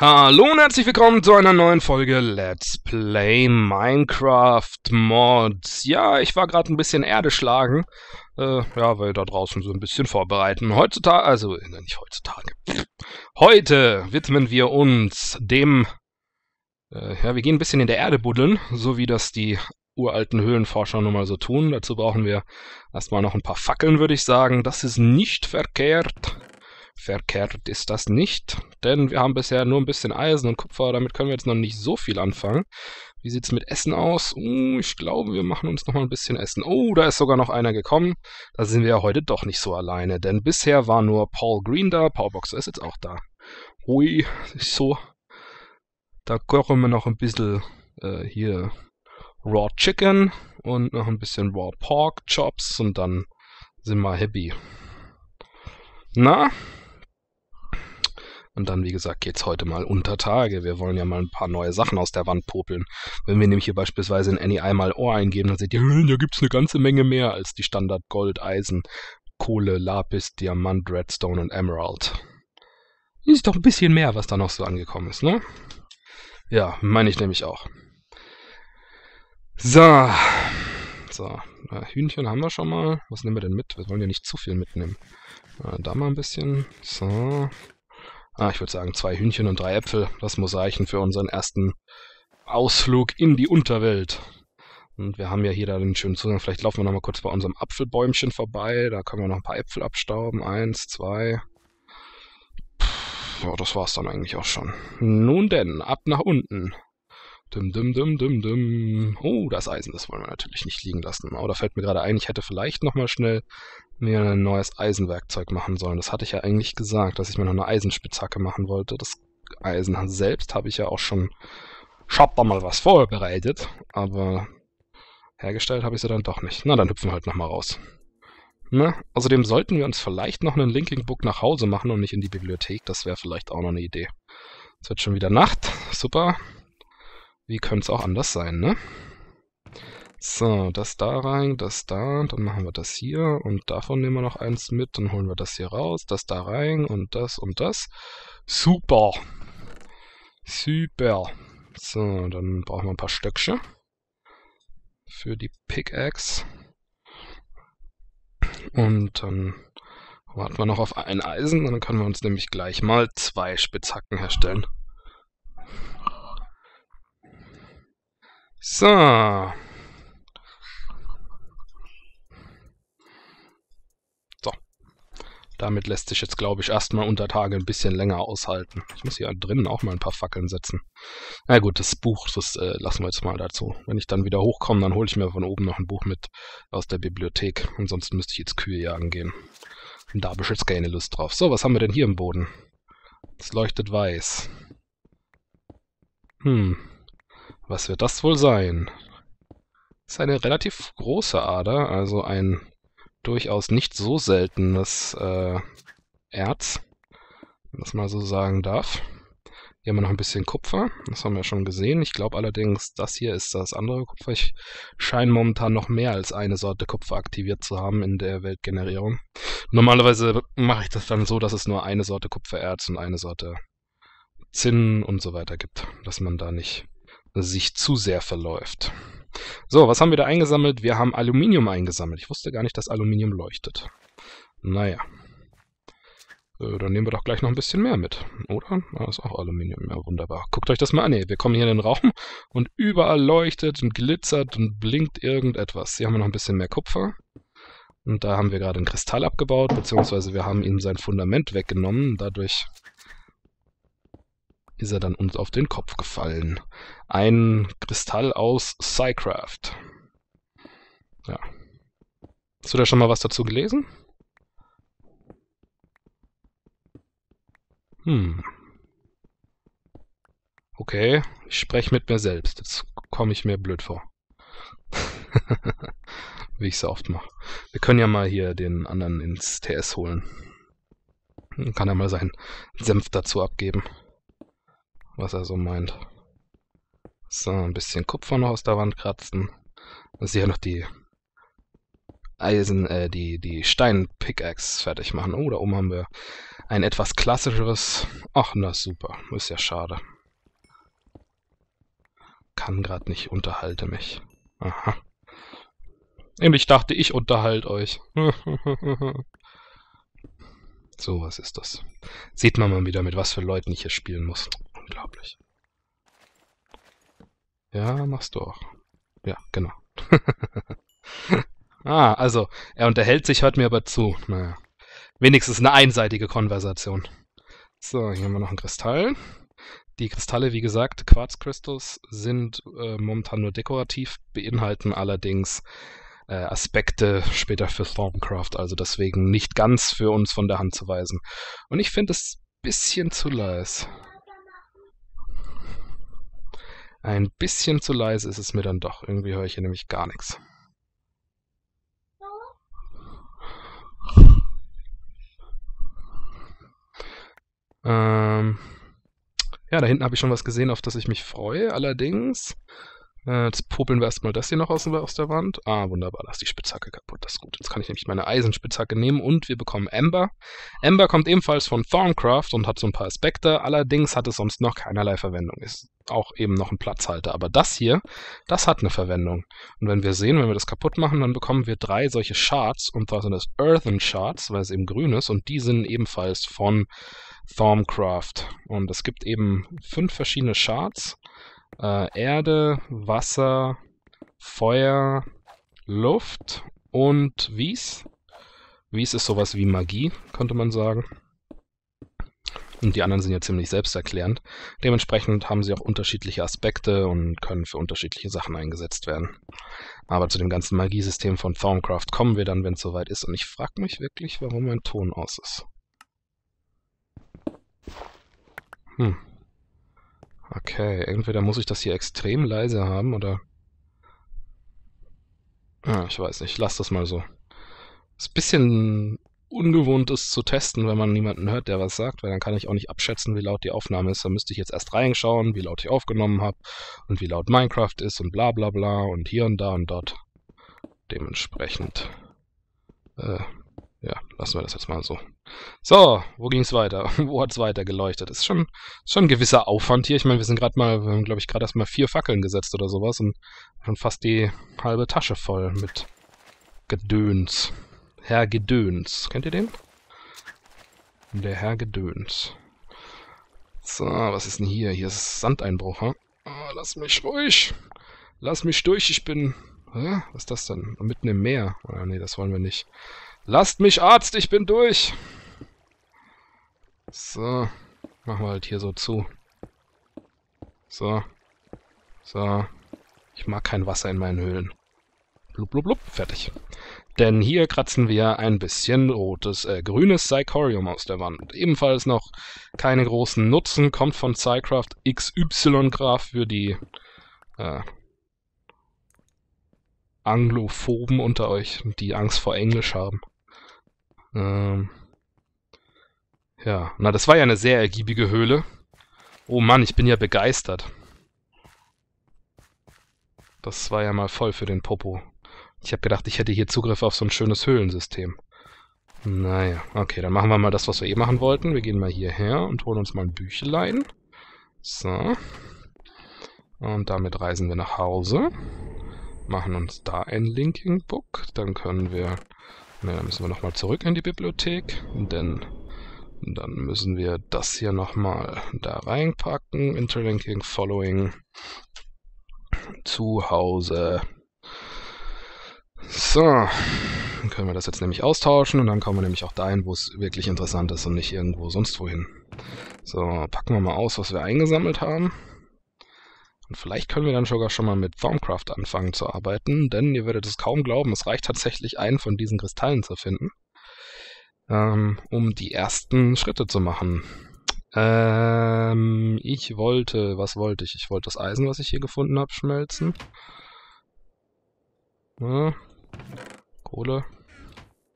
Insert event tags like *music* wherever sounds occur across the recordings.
Hallo und herzlich willkommen zu einer neuen Folge Let's Play Minecraft Mods. Ja, ich war gerade ein bisschen Erde schlagen. Äh, ja, weil da draußen so ein bisschen vorbereiten. Heutzutage, also äh, nicht heutzutage. Heute widmen wir uns dem, äh, ja, wir gehen ein bisschen in der Erde buddeln, so wie das die uralten Höhlenforscher nun mal so tun. Dazu brauchen wir erstmal noch ein paar Fackeln, würde ich sagen. Das ist nicht verkehrt. Verkehrt ist das nicht, denn wir haben bisher nur ein bisschen Eisen und Kupfer, damit können wir jetzt noch nicht so viel anfangen. Wie sieht's mit Essen aus? Uh, ich glaube, wir machen uns noch mal ein bisschen Essen. Oh, da ist sogar noch einer gekommen. Da sind wir ja heute doch nicht so alleine, denn bisher war nur Paul Green da. Powerboxer ist jetzt auch da. Hui, so. Da kochen wir noch ein bisschen äh, hier Raw Chicken und noch ein bisschen Raw Pork Chops und dann sind wir happy. Na, und dann, wie gesagt, geht's heute mal unter Tage. Wir wollen ja mal ein paar neue Sachen aus der Wand popeln. Wenn wir nämlich hier beispielsweise in Any einmal Ohr eingeben, dann seht ihr, hm, da gibt's eine ganze Menge mehr als die Standard Gold, Eisen, Kohle, Lapis, Diamant, Redstone und Emerald. Ist doch ein bisschen mehr, was da noch so angekommen ist, ne? Ja, meine ich nämlich auch. So. So, Hühnchen haben wir schon mal. Was nehmen wir denn mit? Wir wollen ja nicht zu viel mitnehmen. Da mal ein bisschen. So ah, ich würde sagen, zwei Hühnchen und drei Äpfel. Das muss reichen für unseren ersten Ausflug in die Unterwelt. Und wir haben ja hier da den schönen Zugang. Vielleicht laufen wir nochmal kurz bei unserem Apfelbäumchen vorbei. Da können wir noch ein paar Äpfel abstauben. Eins, zwei. ja, das war's dann eigentlich auch schon. Nun denn, ab nach unten. Dum, dum, dum, dum, dum. Oh, das Eisen, das wollen wir natürlich nicht liegen lassen. Aber da fällt mir gerade ein, ich hätte vielleicht nochmal schnell mir ein neues Eisenwerkzeug machen sollen. Das hatte ich ja eigentlich gesagt, dass ich mir noch eine Eisenspitzhacke machen wollte. Das Eisen selbst habe ich ja auch schon... Ich hab da mal was vorbereitet, aber hergestellt habe ich sie dann doch nicht. Na, dann hüpfen wir halt nochmal raus. Ne? Außerdem sollten wir uns vielleicht noch einen Linking Book nach Hause machen und nicht in die Bibliothek. Das wäre vielleicht auch noch eine Idee. Es wird schon wieder Nacht. Super. Wie könnte es auch anders sein, ne? So, das da rein, das da, dann machen wir das hier und davon nehmen wir noch eins mit, dann holen wir das hier raus, das da rein und das und das. Super! Super! So, dann brauchen wir ein paar Stöckchen für die Pickaxe. Und dann warten wir noch auf ein Eisen, dann können wir uns nämlich gleich mal zwei Spitzhacken herstellen. So, Damit lässt sich jetzt, glaube ich, erstmal unter Tage ein bisschen länger aushalten. Ich muss hier drinnen auch mal ein paar Fackeln setzen. Na gut, das Buch, das äh, lassen wir jetzt mal dazu. Wenn ich dann wieder hochkomme, dann hole ich mir von oben noch ein Buch mit aus der Bibliothek. Ansonsten müsste ich jetzt Kühe jagen gehen. Und da habe ich jetzt keine Lust drauf. So, was haben wir denn hier im Boden? Es leuchtet weiß. Hm, was wird das wohl sein? Das ist eine relativ große Ader, also ein durchaus nicht so seltenes äh, Erz, wenn das mal so sagen darf. Hier haben wir noch ein bisschen Kupfer, das haben wir schon gesehen. Ich glaube allerdings, das hier ist das andere Kupfer. Ich scheine momentan noch mehr als eine Sorte Kupfer aktiviert zu haben in der Weltgenerierung. Normalerweise mache ich das dann so, dass es nur eine Sorte Kupfererz und eine Sorte Zinn und so weiter gibt, dass man da nicht sich zu sehr verläuft. So, was haben wir da eingesammelt? Wir haben Aluminium eingesammelt. Ich wusste gar nicht, dass Aluminium leuchtet. Naja. Äh, dann nehmen wir doch gleich noch ein bisschen mehr mit, oder? Ah, ist auch Aluminium. Ja, wunderbar. Guckt euch das mal an. Nee, wir kommen hier in den Raum und überall leuchtet und glitzert und blinkt irgendetwas. Hier haben wir noch ein bisschen mehr Kupfer. Und da haben wir gerade einen Kristall abgebaut, beziehungsweise wir haben ihm sein Fundament weggenommen. Dadurch ist er dann uns auf den Kopf gefallen. Ein Kristall aus Psycraft. Ja. Hast du da schon mal was dazu gelesen? Hm. Okay, ich spreche mit mir selbst. Jetzt komme ich mir blöd vor. *laughs* Wie ich so oft mache. Wir können ja mal hier den anderen ins TS holen. Dann kann er mal seinen Senf dazu abgeben was er so meint. So, ein bisschen Kupfer noch aus der Wand kratzen. Muss ja noch die Eisen, äh, die, die Stein-Pickaxe fertig machen. Oh, da oben haben wir ein etwas klassischeres... Ach, na super. Ist ja schade. Kann grad nicht, unterhalte mich. Aha. Nämlich dachte, ich unterhalte euch. *laughs* so, was ist das? Sieht man mal wieder, mit was für Leuten ich hier spielen muss. Unglaublich. Ja, machst du auch. Ja, genau. *laughs* ah, also, er unterhält sich, hört mir aber zu. Naja. Wenigstens eine einseitige Konversation. So, hier haben wir noch einen Kristall. Die Kristalle, wie gesagt, Quarzcrystals, sind äh, momentan nur dekorativ, beinhalten allerdings äh, Aspekte später für Stormcraft, also deswegen nicht ganz für uns von der Hand zu weisen. Und ich finde es bisschen zu leise. Ein bisschen zu leise ist es mir dann doch. Irgendwie höre ich hier nämlich gar nichts. Ähm, ja, da hinten habe ich schon was gesehen, auf das ich mich freue. Allerdings jetzt popeln wir erstmal das hier noch aus, der Wand. Ah, wunderbar, da ist die Spitzhacke kaputt. Das ist gut. Jetzt kann ich nämlich meine Eisenspitzhacke nehmen und wir bekommen Ember. Ember kommt ebenfalls von Thorncraft und hat so ein paar Aspekte. Allerdings hat es sonst noch keinerlei Verwendung. Ist auch eben noch ein Platzhalter. Aber das hier, das hat eine Verwendung. Und wenn wir sehen, wenn wir das kaputt machen, dann bekommen wir drei solche Shards. Und zwar sind das Earthen Shards, weil es eben grün ist. Und die sind ebenfalls von Thorncraft. Und es gibt eben fünf verschiedene Shards äh, Erde, Wasser, Feuer, Luft und Wies. Wies ist sowas wie Magie, könnte man sagen. Und die anderen sind ja ziemlich selbsterklärend. Dementsprechend haben sie auch unterschiedliche Aspekte und können für unterschiedliche Sachen eingesetzt werden. Aber zu dem ganzen Magiesystem von Thorncraft kommen wir dann, wenn es soweit ist. Und ich frage mich wirklich, warum mein Ton aus ist. Hm. Okay, entweder muss ich das hier extrem leise haben oder... Ah, ich weiß nicht, lass das mal so. Ist ein bisschen ungewohnt ist zu testen, wenn man niemanden hört, der was sagt, weil dann kann ich auch nicht abschätzen, wie laut die Aufnahme ist. Da müsste ich jetzt erst reinschauen, wie laut ich aufgenommen habe und wie laut Minecraft ist und bla bla bla und hier und da und dort. Dementsprechend äh, ja, lassen wir das jetzt mal so. So, wo ging es weiter? *laughs* wo hat es weiter geleuchtet? Ist schon, schon ein gewisser Aufwand hier. Ich meine, wir sind gerade mal, wir haben, glaube ich, gerade erst mal vier Fackeln gesetzt oder sowas und schon fast die halbe Tasche voll mit Gedöns. Herr Gedöns. Kennt ihr den? Der Herr Gedöns. So, was ist denn hier? Hier ist Sandeinbruch, ha? Oh, lass mich ruhig. Lass mich durch, ich bin... Hä? Was ist das denn? Mitten im Meer. Oh, nee, das wollen wir nicht. Lasst mich, Arzt, ich bin durch. So. Machen wir halt hier so zu. So. So. Ich mag kein Wasser in meinen Höhlen. Blub, blub, blub. Fertig. Denn hier kratzen wir ein bisschen rotes, äh, grünes Psychorium aus der Wand. Ebenfalls noch keine großen Nutzen, kommt von Psycraft XY-Graph für die äh, Anglophoben unter euch, die Angst vor Englisch haben. Ähm, ja, na, das war ja eine sehr ergiebige Höhle. Oh Mann, ich bin ja begeistert. Das war ja mal voll für den Popo. Ich habe gedacht, ich hätte hier Zugriff auf so ein schönes Höhlensystem. Naja, okay, dann machen wir mal das, was wir eh machen wollten. Wir gehen mal hierher und holen uns mal ein Büchlein. So. Und damit reisen wir nach Hause. Machen uns da ein Linking Book. Dann können wir Ne, dann müssen wir nochmal zurück in die Bibliothek, denn dann müssen wir das hier nochmal da reinpacken. Interlinking, Following, zu Hause. So, dann können wir das jetzt nämlich austauschen und dann kommen wir nämlich auch dahin, wo es wirklich interessant ist und nicht irgendwo sonst wohin. So, packen wir mal aus, was wir eingesammelt haben. Und vielleicht können wir dann sogar schon mal mit Formcraft anfangen zu arbeiten, denn ihr werdet es kaum glauben, es reicht tatsächlich, einen von diesen Kristallen zu finden, ähm, um die ersten Schritte zu machen. Ähm, ich wollte, was wollte ich? Ich wollte das Eisen, was ich hier gefunden habe, schmelzen. Ja, Kohle.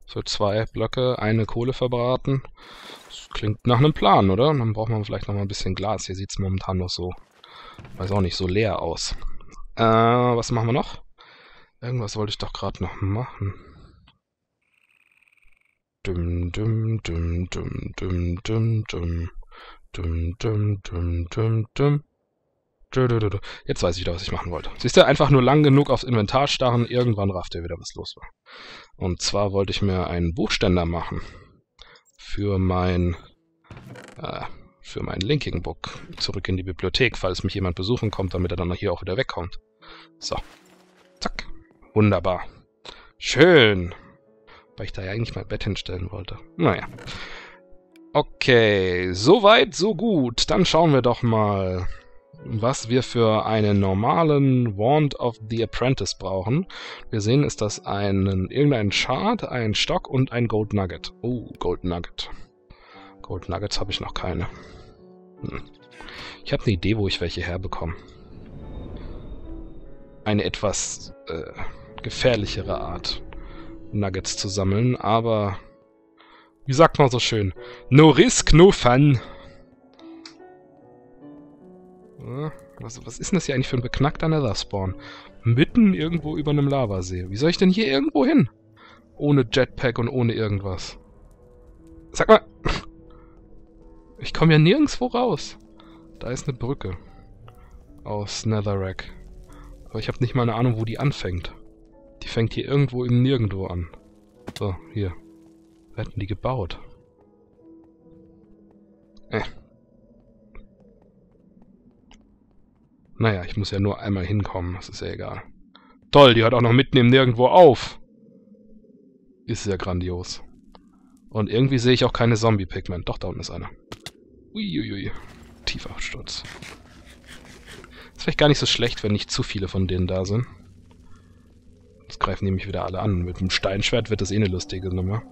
Für zwei Blöcke eine Kohle verbraten. Das klingt nach einem Plan, oder? Und dann braucht man vielleicht noch mal ein bisschen Glas. Hier sieht es momentan noch so Weiß auch nicht, so leer aus. Äh, was machen wir noch? Irgendwas wollte ich doch gerade noch machen. Dum, dum, dum, dum, dum, dum, dum. Dum, dum, dum, dum, dum. Jetzt weiß ich wieder, was ich machen wollte. Siehst du, einfach nur lang genug aufs Inventar starren, irgendwann rafft er wieder, was los war. Und zwar wollte ich mir einen Buchständer machen. Für mein, äh, für mein Linking Book. Zurück in die Bibliothek, falls mich jemand besuchen kommt, damit er dann hier auch wieder wegkommt. So. Zack. Wunderbar. Schön. Weil ich da ja eigentlich mein Bett hinstellen wollte. Naja. Okay, soweit, so gut. Dann schauen wir doch mal, was wir für einen normalen Wand of the Apprentice brauchen. Wir sehen, ist das ein, irgendein Shard, ein Stock und ein Gold Nugget. Oh, Gold Nugget. Gold Nuggets habe ich noch keine. Hm. Ich habe eine Idee, wo ich welche herbekomme. Eine etwas äh, gefährlichere Art, Nuggets zu sammeln, aber wie sagt man so schön? No risk, no fun. Was, was ist denn das hier eigentlich für ein beknackter Nether-Spawn? Mitten irgendwo über einem Lavasee. Wie soll ich denn hier irgendwo hin? Ohne Jetpack und ohne irgendwas. Sag mal. Ich komme ja nirgendwo raus. Da ist eine Brücke. Aus Netherrack. Aber ich habe nicht mal eine Ahnung, wo die anfängt. Die fängt hier irgendwo im Nirgendwo an. So, hier. Wer hat denn die gebaut? Äh. Naja, ich muss ja nur einmal hinkommen, das ist ja egal. Toll, die hört auch noch mitten im Nirgendwo auf. Ist ja grandios. Und irgendwie sehe ich auch keine Zombie-Pigment. Doch, da unten ist einer. Uiuiui. Tiefer Sturz. Ist vielleicht gar nicht so schlecht, wenn nicht zu viele von denen da sind. Das greifen nämlich wieder alle an. Mit dem Steinschwert wird das eh eine lustige Nummer.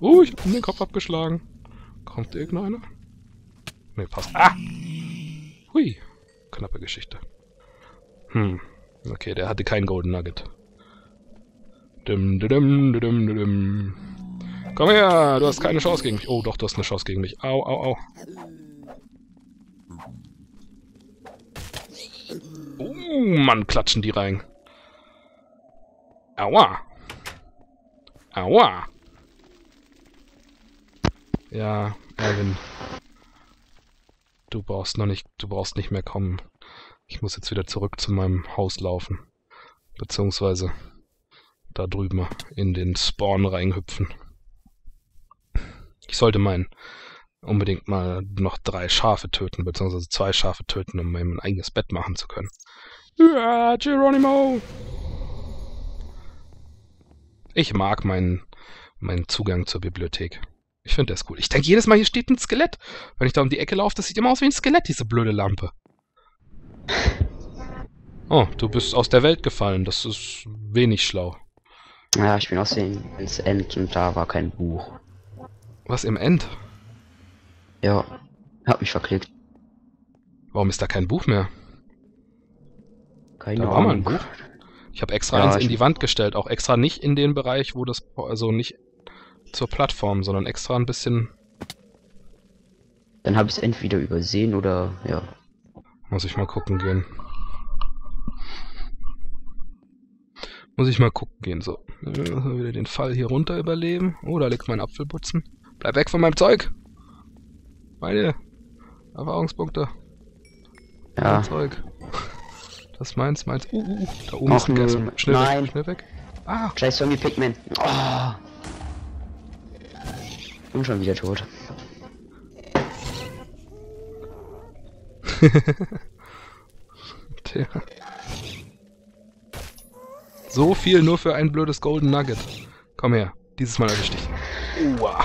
Uh, ich hab den Kopf abgeschlagen. Kommt irgendeiner? Ne, passt. Ah! Hui. Knappe Geschichte. Hm. Okay, der hatte kein Golden Nugget. Dim, dim, dim, dim, dim. Komm her, du hast keine Chance gegen mich. Oh, doch, du hast eine Chance gegen mich. Au, au, au. Oh, Mann, klatschen die rein. Aua. Aua. Ja, Erwin. Du brauchst noch nicht, du brauchst nicht mehr kommen. Ich muss jetzt wieder zurück zu meinem Haus laufen. Beziehungsweise da drüben in den Spawn reinhüpfen. Ich sollte meinen unbedingt mal noch drei Schafe töten, beziehungsweise zwei Schafe töten, um mein eigenes Bett machen zu können. Ja, Geronimo! Ich mag meinen, meinen Zugang zur Bibliothek. Ich finde das cool. Ich denke jedes Mal, hier steht ein Skelett. Wenn ich da um die Ecke laufe, das sieht immer aus wie ein Skelett, diese blöde Lampe. Oh, du bist aus der Welt gefallen. Das ist wenig schlau. Ja, ich bin aus dem ins End und da war kein Buch. Was im End? Ja, hab mich verklickt. Warum ist da kein Buch mehr? Keine da war mal ein Buch. Ich habe extra ja, eins in die Wand gestellt, auch extra nicht in den Bereich, wo das, also nicht zur Plattform, sondern extra ein bisschen... Dann habe ich es entweder übersehen oder, ja. Muss ich mal gucken gehen. Muss ich mal gucken gehen, so. Wieder den Fall hier runter überleben. Oh, da liegt mein Apfelputzen. Bleib weg von meinem Zeug! Meine Erfahrungspunkte. Ja. Mein Zeug. *laughs* Das ist meins, meins. Uh, uh, uh. da oben Och, ist ein Gas. Schnell Nein. weg, schnell weg. Ah. Scheiß Zombie Pigman. Oh. Und schon wieder tot. *laughs* Tja. So viel nur für ein blödes Golden Nugget. Komm her, dieses Mal erwischt dich. Uah.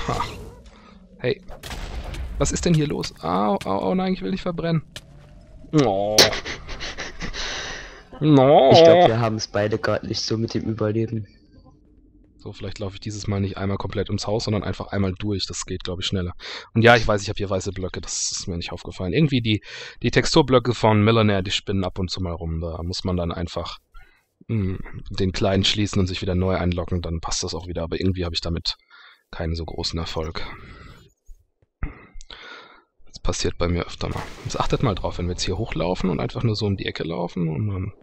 Hey. Was ist denn hier los? Au, au, au, nein, ich will nicht verbrennen. Oh. No. Ich glaube, wir haben es beide gerade nicht so mit dem Überleben. So, vielleicht laufe ich dieses Mal nicht einmal komplett ums Haus, sondern einfach einmal durch. Das geht, glaube ich, schneller. Und ja, ich weiß, ich habe hier weiße Blöcke. Das ist mir nicht aufgefallen. Irgendwie die, die Texturblöcke von Millionaire, die spinnen ab und zu mal rum. Da muss man dann einfach mh, hm, den kleinen schließen und sich wieder neu einloggen. Dann passt das auch wieder. Aber irgendwie habe ich damit keinen so großen Erfolg. Passiert bei mir öfter mal. Jetzt achtet mal drauf, wenn wir jetzt hier hochlaufen und einfach nur so um die Ecke laufen und dann...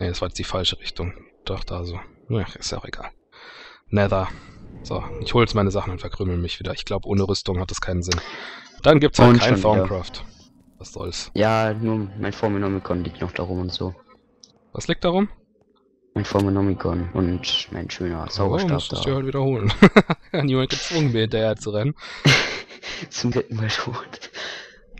Ne, das war jetzt die falsche Richtung. Doch, da so. Ja, ist ja auch egal. Nether. So, ich hol jetzt meine Sachen und verkrümel mich wieder. Ich glaube, ohne Rüstung hat das keinen Sinn. Dann gibt's halt Und kein schon. Formcraft. Was soll's. Ja, nur mein Forminomicon liegt noch darum und so. Was liegt darum? Mein Forminomicon und mein schöner Oh, Zauberstab musst du da. dir halt wiederholen. *laughs* Niemand gezwungen, mir hinterher zu rennen. *laughs* Zum dritten Mal tot.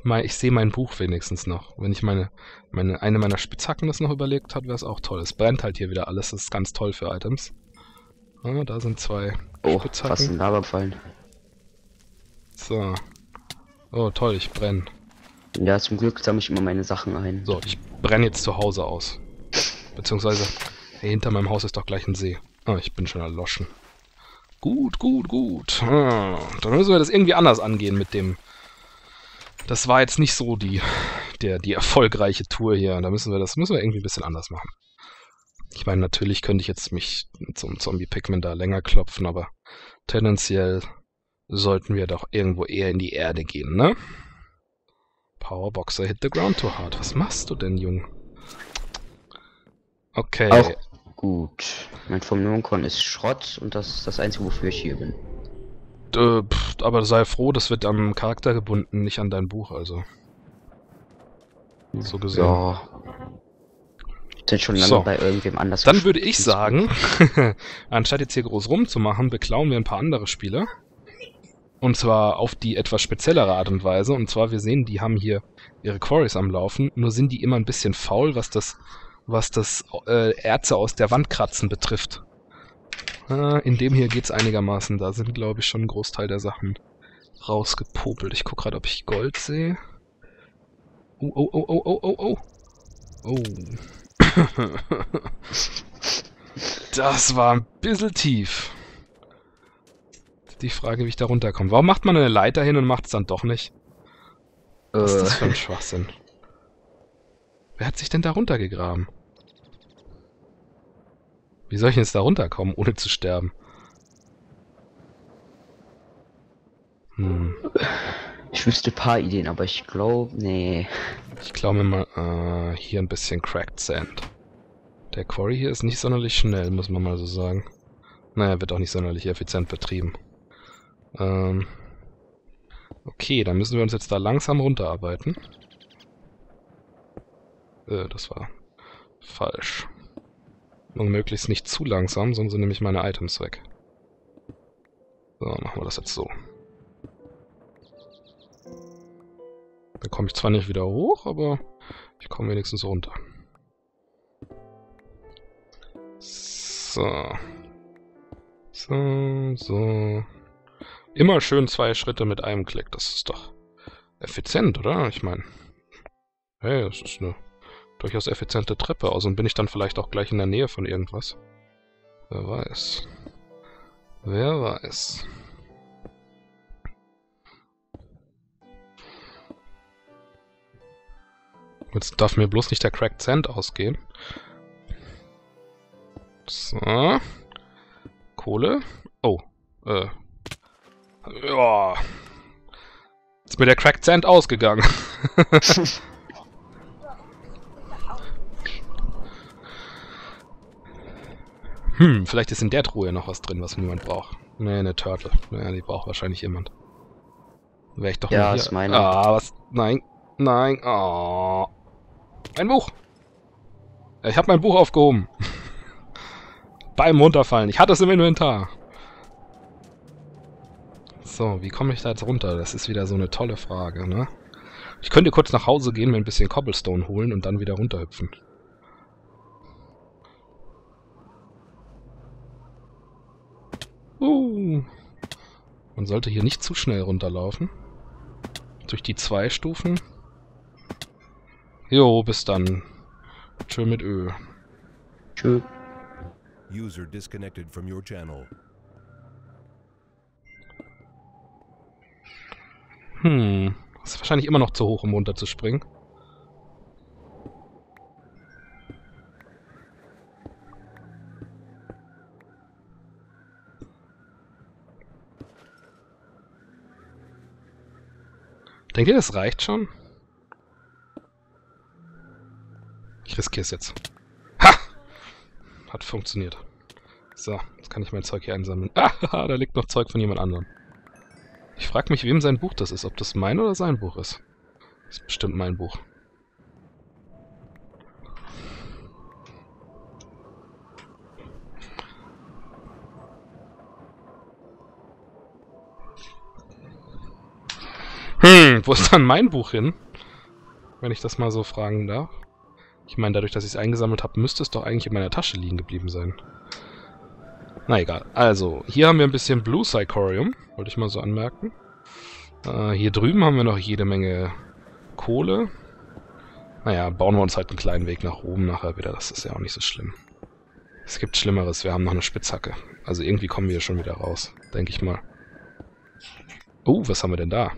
Mal, ich sehe mein Buch wenigstens noch. Wenn ich meine, meine, eine meiner Spitzhacken das noch überlegt hat, wäre es auch toll. Es brennt halt hier wieder alles. Das ist ganz toll für Items. Ah, da sind zwei Oh, Spitzhacken. fast in Lava gefallen. So. Oh, toll, ich brenne. Ja, zum Glück sammle ich immer meine Sachen ein. So, ich brenne jetzt zu Hause aus. Beziehungsweise, hey, hinter meinem Haus ist doch gleich ein See. Ah, ich bin schon erloschen. Gut, gut, gut. Ah, dann müssen wir das irgendwie anders angehen mit dem. Das war jetzt nicht so die, der, die erfolgreiche Tour hier. Da müssen wir das müssen wir irgendwie ein bisschen anders machen. Ich meine, natürlich könnte ich jetzt mich zum Zombie-Pikmin da länger klopfen, aber tendenziell sollten wir doch irgendwo eher in die Erde gehen, ne? Powerboxer hit the ground too hard. Was machst du denn, Jung? Okay. Auch gut. Mein Forminomicon ist Schrott und das ist das einzige, wofür ich hier bin. Äh, pff, aber sei froh, das wird am Charakter gebunden, nicht an dein Buch, also. So gesehen. Ja. Sind schon lange So. bei irgendwem anders. Dann würde ich sagen, *laughs* anstatt jetzt hier groß rumzumachen, beklauen wir ein paar andere Spiele. Und zwar auf die etwas speziellere Art und Weise. Und zwar, wir sehen, die haben hier ihre Quarries am Laufen, nur sind die immer ein bisschen faul, was das, was das äh, Erze aus der Wand kratzen betrifft. Äh, in dem hier geht's einigermaßen. Da sind, glaube ich, schon ein Großteil der Sachen rausgepopelt. Ich guck gerade, ob ich Gold sehe. Oh, oh, oh, oh, oh, oh, oh. Oh. *laughs* das war ein bisschen tief. Die Frage, wie ich da runterkomme. Warum macht man eine Leiter hin und macht es dann doch nicht? Was ist das für Äh, ein Schwachsinn? Wer hat sich denn da runtergegraben? Wie soll ich denn jetzt da runterkommen, ohne zu sterben? Hm, ich wüsste ein paar Ideen, aber ich glaube, nee. ich glaube mir mal, äh, hier ein bisschen Cracked Sand. Der Quarry hier ist nicht sonderlich schnell, muss man mal so sagen. Naja, wird auch nicht sonderlich effizient betrieben. Ähm, okay, dann müssen wir uns jetzt da langsam runterarbeiten. Äh, das war falsch. Und möglichst nicht zu langsam, sonst sind nämlich meine Items weg. So, machen wir das jetzt so. Da komme ich zwar nicht wieder hoch, aber ich komme wenigstens runter. So. So, so. Immer schön zwei Schritte mit einem Klick. Das ist doch effizient, oder? Ich meine, hey, das ist eine durchaus effiziente Treppe. Außerdem bin ich dann vielleicht auch gleich in der Nähe von irgendwas. Wer weiß. Wer weiß. Jetzt darf mir bloß nicht der Cracked Sand ausgehen. So. Kohle. Oh. Äh. Ja. Ist mir der Cracked Sand ausgegangen. *laughs* *laughs* hm, vielleicht ist in der Truhe noch was drin, was niemand braucht. Nee, eine Turtle. Ja, die braucht wahrscheinlich jemand. Wäre ich doch Ja, mal hier. ist meine. Ah, was? Nein. Nein. Oh. Ein Buch. Ja, Ich habe mein Buch aufgehoben. *laughs* Beim Runterfallen. Ich hatte es im Inventar. So, wie komme ich da jetzt runter? Das ist wieder so eine tolle Frage, ne? Ich könnte kurz nach Hause gehen, mir ein bisschen Cobblestone holen und dann wieder runterhüpfen. Uh. Man sollte hier nicht zu schnell runterlaufen. Durch die zwei Stufen. Jo, bis dann. Tschö mit Ö. Tschö. User disconnected from your channel. Hm. Das ist wahrscheinlich immer noch zu hoch, um runterzuspringen. Denkt ihr, das reicht schon? Ich riskiere es jetzt. Ha! Hat funktioniert. So, jetzt kann ich mein Zeug hier einsammeln. Ah, *laughs* da liegt noch Zeug von jemand anderem. Ich frage mich, wem sein Buch das ist. Ob das mein oder sein Buch ist. Das ist bestimmt mein Buch. Hm, wo ist dann mein Buch hin? Wenn ich das mal so fragen darf. Ich meine, dadurch, dass ich es eingesammelt habe, müsste es doch eigentlich in meiner Tasche liegen geblieben sein. Na egal. Also, hier haben wir ein bisschen Blue Psychorium, wollte ich mal so anmerken. Äh, hier drüben haben wir noch jede Menge Kohle. Naja, bauen wir uns halt einen kleinen Weg nach oben nachher wieder, das ist ja auch nicht so schlimm. Es gibt Schlimmeres, wir haben noch eine Spitzhacke. Also irgendwie kommen wir schon wieder raus, denke ich mal. Oh, was haben wir denn da?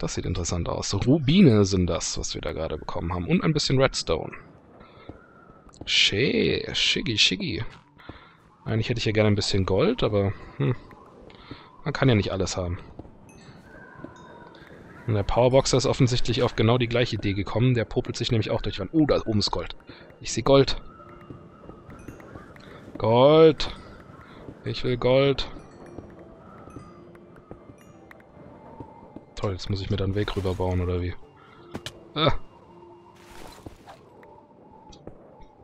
Das sieht interessant aus. Rubine sind das, was wir da gerade bekommen haben. Und ein bisschen Redstone. Schee, schiggi, schiggi. Eigentlich hätte ich ja gerne ein bisschen Gold, aber hm, man kann ja nicht alles haben. Und der Powerboxer ist offensichtlich auf genau die gleiche Idee gekommen. Der popelt sich nämlich auch durch. Oh, da oben ist Gold. Ich sehe Gold. Gold. Ich will Gold. Toll, jetzt muss ich mir da einen Weg rüber bauen, oder wie? Ah.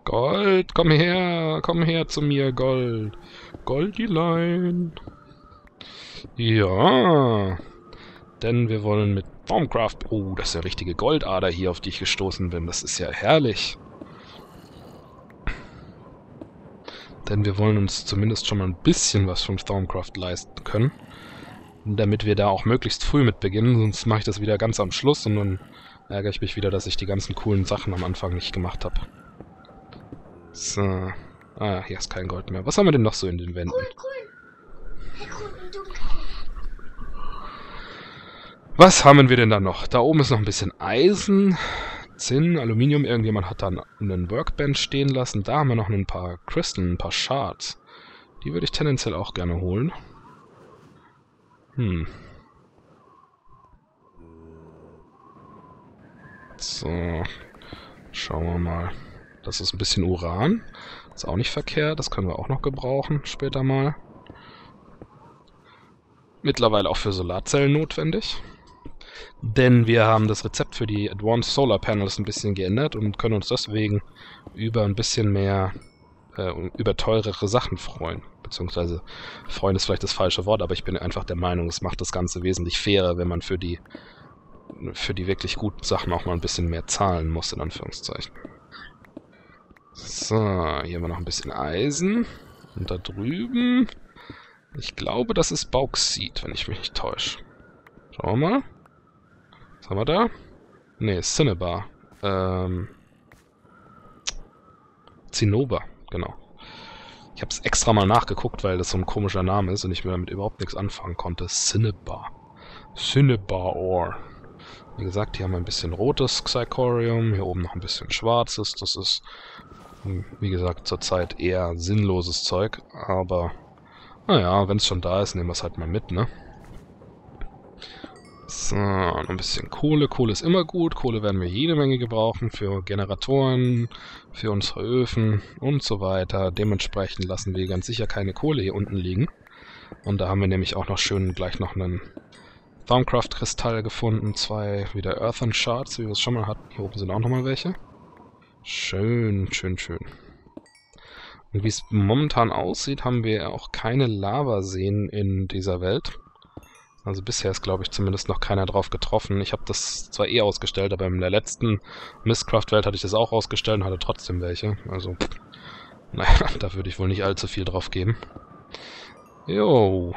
Gold, komm her, komm her zu mir, Gold. Goldilein. Ja. Denn wir wollen mit Baumcraft... Oh, das ist ja richtige Goldader hier, auf die ich gestoßen bin. Das ist ja herrlich. Denn wir wollen uns zumindest schon mal ein bisschen was von Stormcraft leisten können damit wir da auch möglichst früh mit beginnen, sonst mache ich das wieder ganz am Schluss und dann ärgere ich mich wieder, dass ich die ganzen coolen Sachen am Anfang nicht gemacht habe. So. Ah, hier ist kein Gold mehr. Was haben wir denn noch so in den Wänden? Grün, grün. grün Was haben wir denn da noch? Da oben ist noch ein bisschen Eisen, Zinn, Aluminium. Irgendjemand hat da einen Workbench stehen lassen. Da haben wir noch ein paar Crystal, ein paar Shards. Die würde ich tendenziell auch gerne holen. Hm. So. Schauen wir mal. Das ist ein bisschen Uran. Ist auch nicht verkehrt. Das können wir auch noch gebrauchen später mal. Mittlerweile auch für Solarzellen notwendig. Denn wir haben das Rezept für die Advanced Solar Panels ein bisschen geändert und können uns deswegen über ein bisschen mehr, äh, über teurere Sachen freuen beziehungsweise Freund ist vielleicht das falsche Wort, aber ich bin einfach der Meinung, es macht das Ganze wesentlich fairer, wenn man für die für die wirklich guten Sachen auch mal ein bisschen mehr zahlen muss, in Anführungszeichen. So, hier haben wir noch ein bisschen Eisen. Und da drüben... Ich glaube, das ist Bauxit, wenn ich mich nicht täusche. Schauen wir mal. Was haben wir da? Ne, Cinnabar. Ähm... Zinnober, genau. Ich habe es extra mal nachgeguckt, weil das so ein komischer Name ist und ich mir damit überhaupt nichts anfangen konnte. Cinnabar. Cinnabar Ore. Wie gesagt, hier haben wir ein bisschen rotes Xycorium, hier oben noch ein bisschen schwarzes. Das ist, hm, wie gesagt, zurzeit eher sinnloses Zeug, aber naja, wenn es schon da ist, nehmen wir es halt mal mit, ne? So, noch ein bisschen Kohle. Kohle ist immer gut. Kohle werden wir jede Menge gebrauchen für Generatoren, für unsere Öfen und so weiter. Dementsprechend lassen wir ganz sicher keine Kohle hier unten liegen. Und da haben wir nämlich auch noch schön gleich noch einen Thaumcraft-Kristall gefunden. Zwei wieder Earthen Shards, wie wir es schon mal hatten. Hier oben sind auch nochmal welche. Schön, schön, schön. Und wie es momentan aussieht, haben wir auch keine Lavaseen in dieser Welt. Also bisher ist, glaube ich, zumindest noch keiner drauf getroffen. Ich habe das zwar eh ausgestellt, aber in der letzten Mistcraft-Welt hatte ich das auch ausgestellt und hatte trotzdem welche. Also, *laughs* naja, da würde ich wohl nicht allzu viel drauf geben. Jo.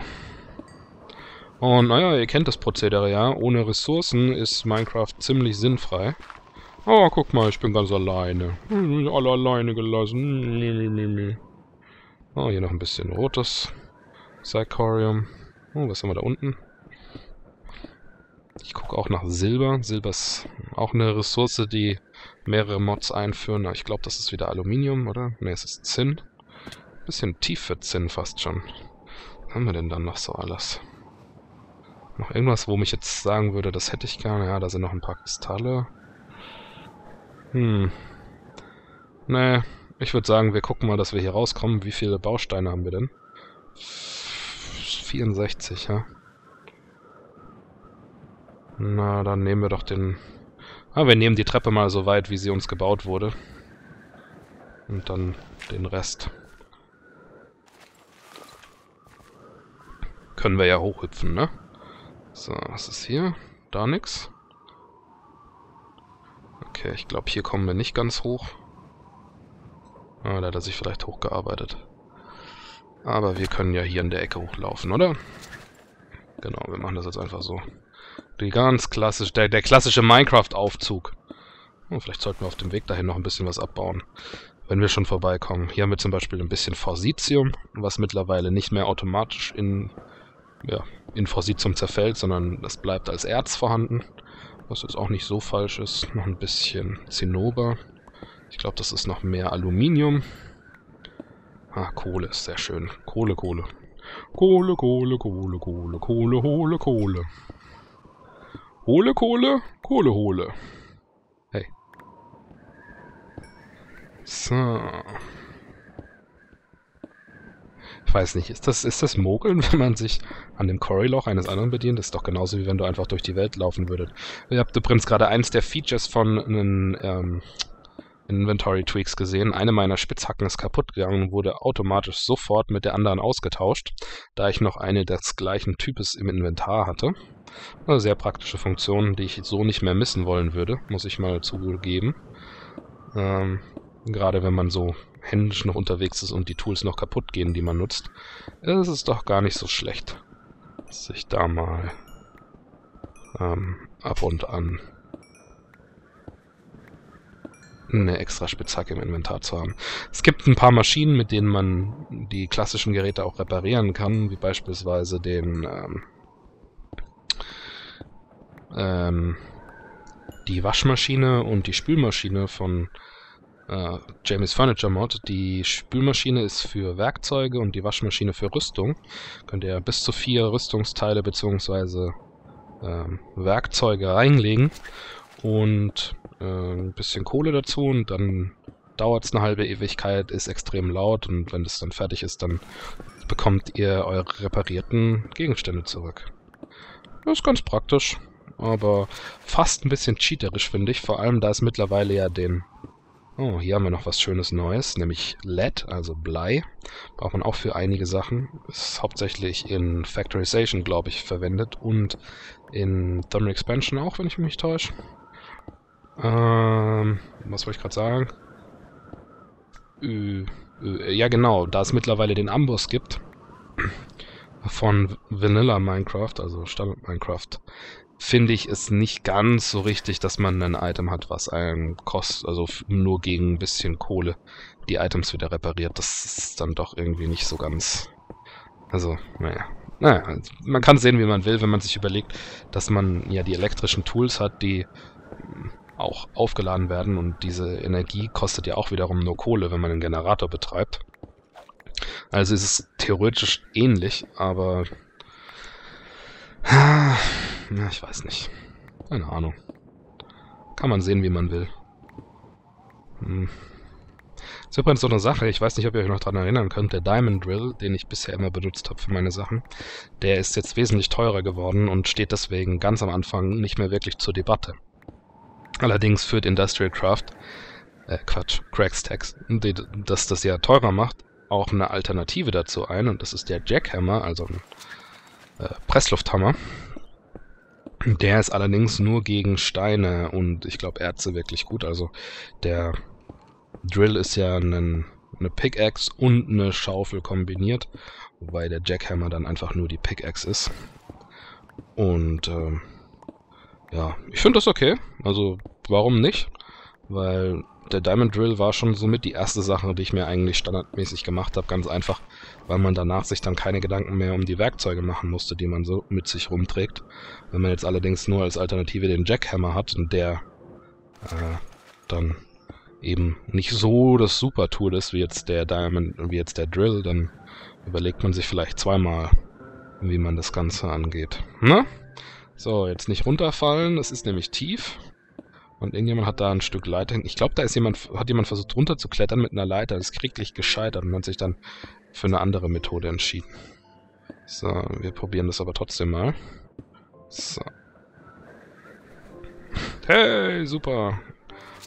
Und naja, ihr kennt das Prozedere ja. Ohne Ressourcen ist Minecraft ziemlich sinnfrei. Oh, guck mal, ich bin ganz alleine. Alle alleine gelassen. Oh, hier noch ein bisschen rotes Psychorium. Oh, was haben wir da unten? Ich gucke auch nach Silber. Silber ist auch eine Ressource, die mehrere Mods einführen. Ich glaube, das ist wieder Aluminium, oder? Ne, es ist Zinn. Bisschen tief für Zinn fast schon. Was haben wir denn dann noch so alles? Noch irgendwas, wo mich jetzt sagen würde, das hätte ich gerne. Ja, da sind noch ein paar Kristalle. Hm. Ne, Ich würde sagen, wir gucken mal, dass wir hier rauskommen. Wie viele Bausteine haben wir denn? 64, ja. Na, dann nehmen wir doch den... Ah, wir nehmen die Treppe mal so weit, wie sie uns gebaut wurde. Und dann den Rest. Können wir ja hochhüpfen, ne? So, was ist hier? Da nix. Okay, ich glaube, hier kommen wir nicht ganz hoch. Ah, da hat er sich vielleicht hochgearbeitet. Aber wir können ja hier in der Ecke hochlaufen, oder? Genau, wir machen das jetzt einfach so. Die ganz klassisch, der, der klassische Minecraft-Aufzug. Oh, vielleicht sollten wir auf dem Weg dahin noch ein bisschen was abbauen, wenn wir schon vorbeikommen. Hier haben wir zum Beispiel ein bisschen Forsitium, was mittlerweile nicht mehr automatisch in, ja, in Forsitium zerfällt, sondern das bleibt als Erz vorhanden. Was jetzt auch nicht so falsch ist. Noch ein bisschen Zinnober. Ich glaube, das ist noch mehr Aluminium. Ah, Kohle ist sehr schön. Kohle, Kohle. Kohle, Kohle, Kohle, Kohle, Kohle, Kohle, Kohle. Hole Kohle, Kohle hole. Hey. So. Ich weiß nicht, ist das, ist das Mogeln, *laughs* wenn man sich an dem Quarry-Loch eines anderen bedient? Das ist doch genauso, wie wenn du einfach durch die Welt laufen würdet. Ihr habt übrigens gerade eins der Features von einem ähm, Inventory Tweaks gesehen. Eine meiner Spitzhacken ist kaputt gegangen und wurde automatisch sofort mit der anderen ausgetauscht, da ich noch eine des gleichen Types im Inventar hatte. Eine sehr praktische Funktion, die ich so nicht mehr missen wollen würde, muss ich mal zugeben. Ähm, gerade wenn man so händisch noch unterwegs ist und die Tools noch kaputt gehen, die man nutzt, ist es doch gar nicht so schlecht, sich da mal ähm, ab und an eine extra Spitzhacke im Inventar zu haben. Es gibt ein paar Maschinen, mit denen man die klassischen Geräte auch reparieren kann, wie beispielsweise den ähm, ähm, die Waschmaschine und die Spülmaschine von äh, Jamie's Furniture Mod. Die Spülmaschine ist für Werkzeuge und die Waschmaschine für Rüstung. Könnt ihr bis zu vier Rüstungsteile bzw. Ähm, Werkzeuge reinlegen und äh, ein bisschen Kohle dazu und dann dauert es eine halbe Ewigkeit, ist extrem laut und wenn das dann fertig ist, dann bekommt ihr eure reparierten Gegenstände zurück. Das ist ganz praktisch, aber fast ein bisschen cheaterisch, finde ich, vor allem da es mittlerweile ja den... Oh, hier haben wir noch was schönes Neues, nämlich LED, also Blei. Braucht man auch für einige Sachen. Ist hauptsächlich in Factorization, glaube ich, verwendet und in Thermal Expansion auch, wenn ich mich nicht täusche. Ähm, was wollte ich gerade sagen? Äh, äh, ja genau, da es mittlerweile den Amboss gibt von Vanilla Minecraft, also Standard Minecraft, finde ich es nicht ganz so richtig, dass man ein Item hat, was einen kostet, also nur gegen ein bisschen Kohle die Items wieder repariert. Das ist dann doch irgendwie nicht so ganz... Also, naja. Naja, also man kann sehen, wie man will, wenn man sich überlegt, dass man ja die elektrischen Tools hat, die auch aufgeladen werden und diese Energie kostet ja auch wiederum nur Kohle, wenn man einen Generator betreibt. Also ist es theoretisch ähnlich, aber ja, ich weiß nicht. Keine Ahnung. Kann man sehen, wie man will. Hm. Das ist übrigens so eine Sache, ich weiß nicht, ob ihr euch noch daran erinnern könnt, der Diamond Drill, den ich bisher immer benutzt habe für meine Sachen, der ist jetzt wesentlich teurer geworden und steht deswegen ganz am Anfang nicht mehr wirklich zur Debatte. Allerdings führt Industrial Craft, äh Quatsch, Cracks Tax, dass das ja teurer macht, auch eine Alternative dazu ein und das ist der Jackhammer, also ein äh, Presslufthammer. Der ist allerdings nur gegen Steine und ich glaube Erze wirklich gut. Also der Drill ist ja ein, eine Pickaxe und eine Schaufel kombiniert, wobei der Jackhammer dann einfach nur die Pickaxe ist. Und äh, ja, ich finde das okay. Also, warum nicht? Weil der Diamond Drill war schon somit die erste Sache, die ich mir eigentlich standardmäßig gemacht habe. Ganz einfach, weil man danach sich dann keine Gedanken mehr um die Werkzeuge machen musste, die man so mit sich rumträgt. Wenn man jetzt allerdings nur als Alternative den Jackhammer hat und der äh, dann eben nicht so das Super-Tool ist wie jetzt der Diamond, wie jetzt der Drill, dann überlegt man sich vielleicht zweimal, wie man das Ganze angeht. Ne? So, jetzt nicht runterfallen, es ist nämlich tief. Und irgendjemand hat da ein Stück Leiter. Ich glaube, da ist jemand, hat jemand versucht runterzuklettern mit einer Leiter. Das ist krieglich gescheitert und hat sich dann für eine andere Methode entschieden. So, wir probieren das aber trotzdem mal. So. Hey, super.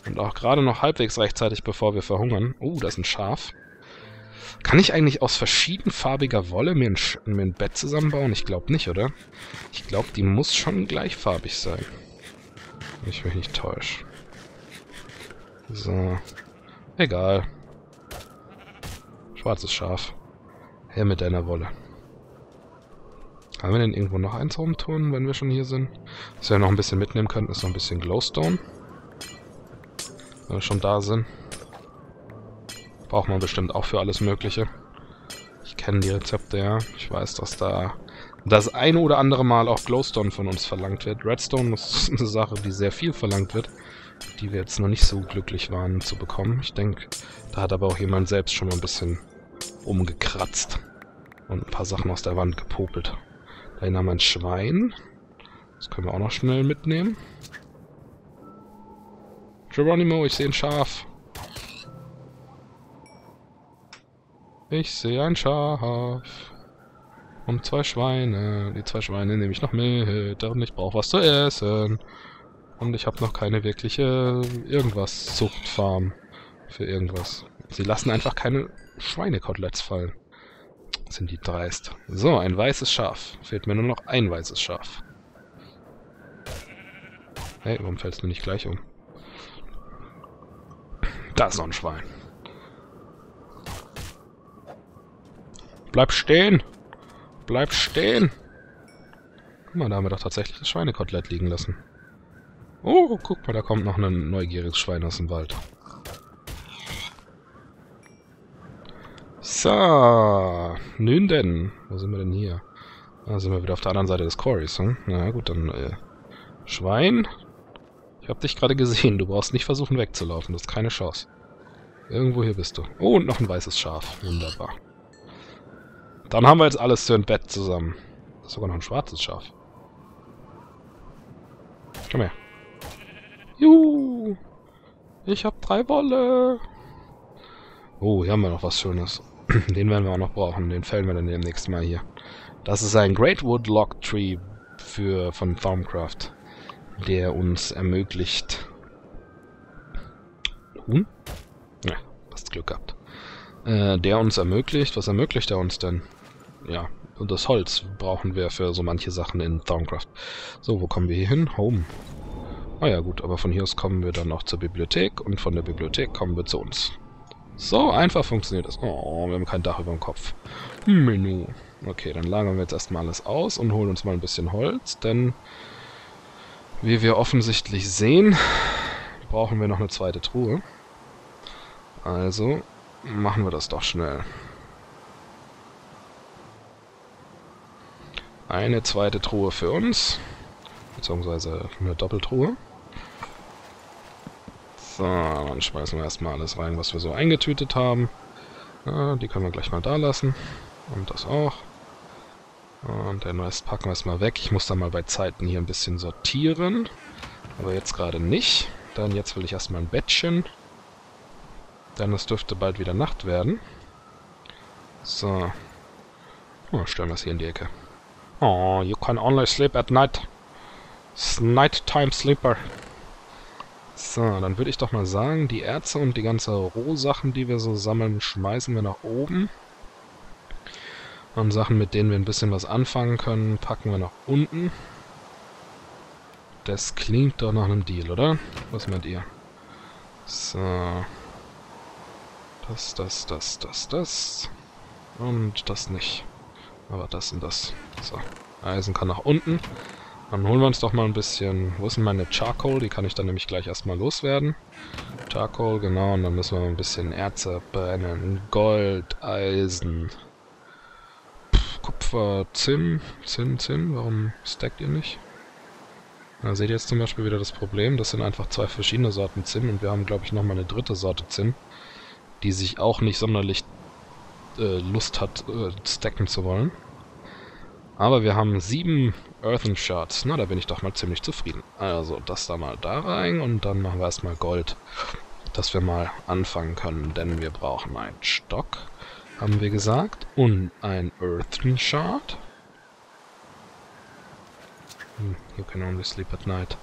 Und auch gerade noch halbwegs rechtzeitig, bevor wir verhungern. Oh, uh, da ist ein Schaf. Kann ich eigentlich aus verschiedenfarbiger Wolle mir ein, mir ein Bett zusammenbauen? Ich glaube nicht, oder? Ich glaube, die muss schon gleichfarbig sein. Wenn ich mich nicht täusche. So. Egal. Schwarzes Schaf. Her mit deiner Wolle. Haben wir denn irgendwo noch eins rumtun, wenn wir schon hier sind? Was wir noch ein bisschen mitnehmen könnten, ist noch ein bisschen Glowstone. Wenn wir schon da sind. Braucht man bestimmt auch für alles Mögliche. Ich kenne die Rezepte, ja. Ich weiß, dass da das eine oder andere Mal auch Glowstone von uns verlangt wird. Redstone ist *laughs* eine Sache, die sehr viel verlangt wird, die wir jetzt noch nicht so glücklich waren zu bekommen. Ich denke, da hat aber auch jemand selbst schon mal ein bisschen umgekratzt und ein paar Sachen aus der Wand gepopelt. Da haben wir ein Schwein. Das können wir auch noch schnell mitnehmen. Geronimo, ich sehe ein Schaf. Ich sehe ein Schaf. Und zwei Schweine. Die zwei Schweine nehme ich noch mit. Und ich brauche was zu essen. Und ich habe noch keine wirkliche irgendwas Zuchtfarm für irgendwas. Sie lassen einfach keine Schweinekoteletts fallen. Sind die dreist. So, ein weißes Schaf. Fehlt mir nur noch ein weißes Schaf. Hey, warum fällt es mir nicht gleich um? Da ist noch ein Schwein. Bleib stehen! Bleib stehen! Guck mal, da haben wir doch tatsächlich das Schweinekotelett liegen lassen. Oh, guck mal, da kommt noch ein neugieriges Schwein aus dem Wald. So, nun denn. Wo sind wir denn hier? Da sind wir wieder auf der anderen Seite des Quarries, hm? Na gut, dann, äh, Schwein. Ich hab dich gerade gesehen. Du brauchst nicht versuchen wegzulaufen. Das ist keine Chance. Irgendwo hier bist du. Oh, und noch ein weißes Schaf. Wunderbar. Dann haben wir jetzt alles für ein Bett zusammen. Das ist sogar noch ein schwarzes Schaf. Komm her. Juhu. Ich hab drei Wolle. Oh, hier haben wir noch was Schönes. *clears throat* Den werden wir auch noch brauchen. Den fällen wir dann demnächst mal hier. Das ist ein Great Wood Log Tree für, von Thaumcraft, der uns ermöglicht... Huhn? Ja, hast Glück gehabt. Äh, der uns ermöglicht... Was ermöglicht er uns denn? Ja, und das Holz brauchen wir für so manche Sachen in Thaumcraft. So, wo kommen wir hier hin? Home. Ah ja, gut, aber von hier aus kommen wir dann noch zur Bibliothek und von der Bibliothek kommen wir zu uns. So einfach funktioniert das. Oh, wir haben kein Dach über dem Kopf. Menü. Okay, dann lagern wir jetzt erstmal alles aus und holen uns mal ein bisschen Holz, denn wie wir offensichtlich sehen, brauchen wir noch eine zweite Truhe. Also machen wir das doch schnell. Eine zweite Truhe für uns, beziehungsweise eine Doppeltruhe. So, dann schmeißen wir erstmal alles rein, was wir so eingetütet haben. Ja, die können wir gleich mal da lassen. Und das auch. Und den Rest packen wir erstmal weg. Ich muss dann mal bei Zeiten hier ein bisschen sortieren. Aber jetzt gerade nicht. Dann jetzt will ich erstmal ein Bettchen. Denn es dürfte bald wieder Nacht werden. So. Oh, stellen wir es hier in die Ecke. Oh, you can only sleep at night. It's nighttime sleeper. So, dann würde ich doch mal sagen, die Erze und die ganze Rohsachen, die wir so sammeln, schmeißen wir nach oben. Und Sachen, mit denen wir ein bisschen was anfangen können, packen wir nach unten. Das klingt doch nach einem Deal, oder? Was meint ihr? So. Das, das, das, das, das. Und das nicht. Aber das und das. So. Eisen kann nach unten. Dann holen wir uns doch mal ein bisschen... Wo ist denn meine Charcoal? Die kann ich dann nämlich gleich erstmal loswerden. Charcoal, genau. Und dann müssen wir ein bisschen Erze brennen. Gold, Eisen. Pff, Kupfer, Zinn. Zinn, Zinn. Warum stackt ihr nicht? Da seht ihr jetzt zum Beispiel wieder das Problem. Das sind einfach zwei verschiedene Sorten Zinn. Und wir haben, glaube ich, nochmal eine dritte Sorte Zinn. Die sich auch nicht sonderlich äh, Lust hat, äh, stacken zu wollen. Aber wir haben sieben Earthen Shards. Na, da bin ich doch mal ziemlich zufrieden. Also, das da mal da rein und dann machen wir erstmal Gold, dass wir mal anfangen können. Denn wir brauchen einen Stock, haben wir gesagt, und ein Earthen Shard. Hm, you can only sleep at night.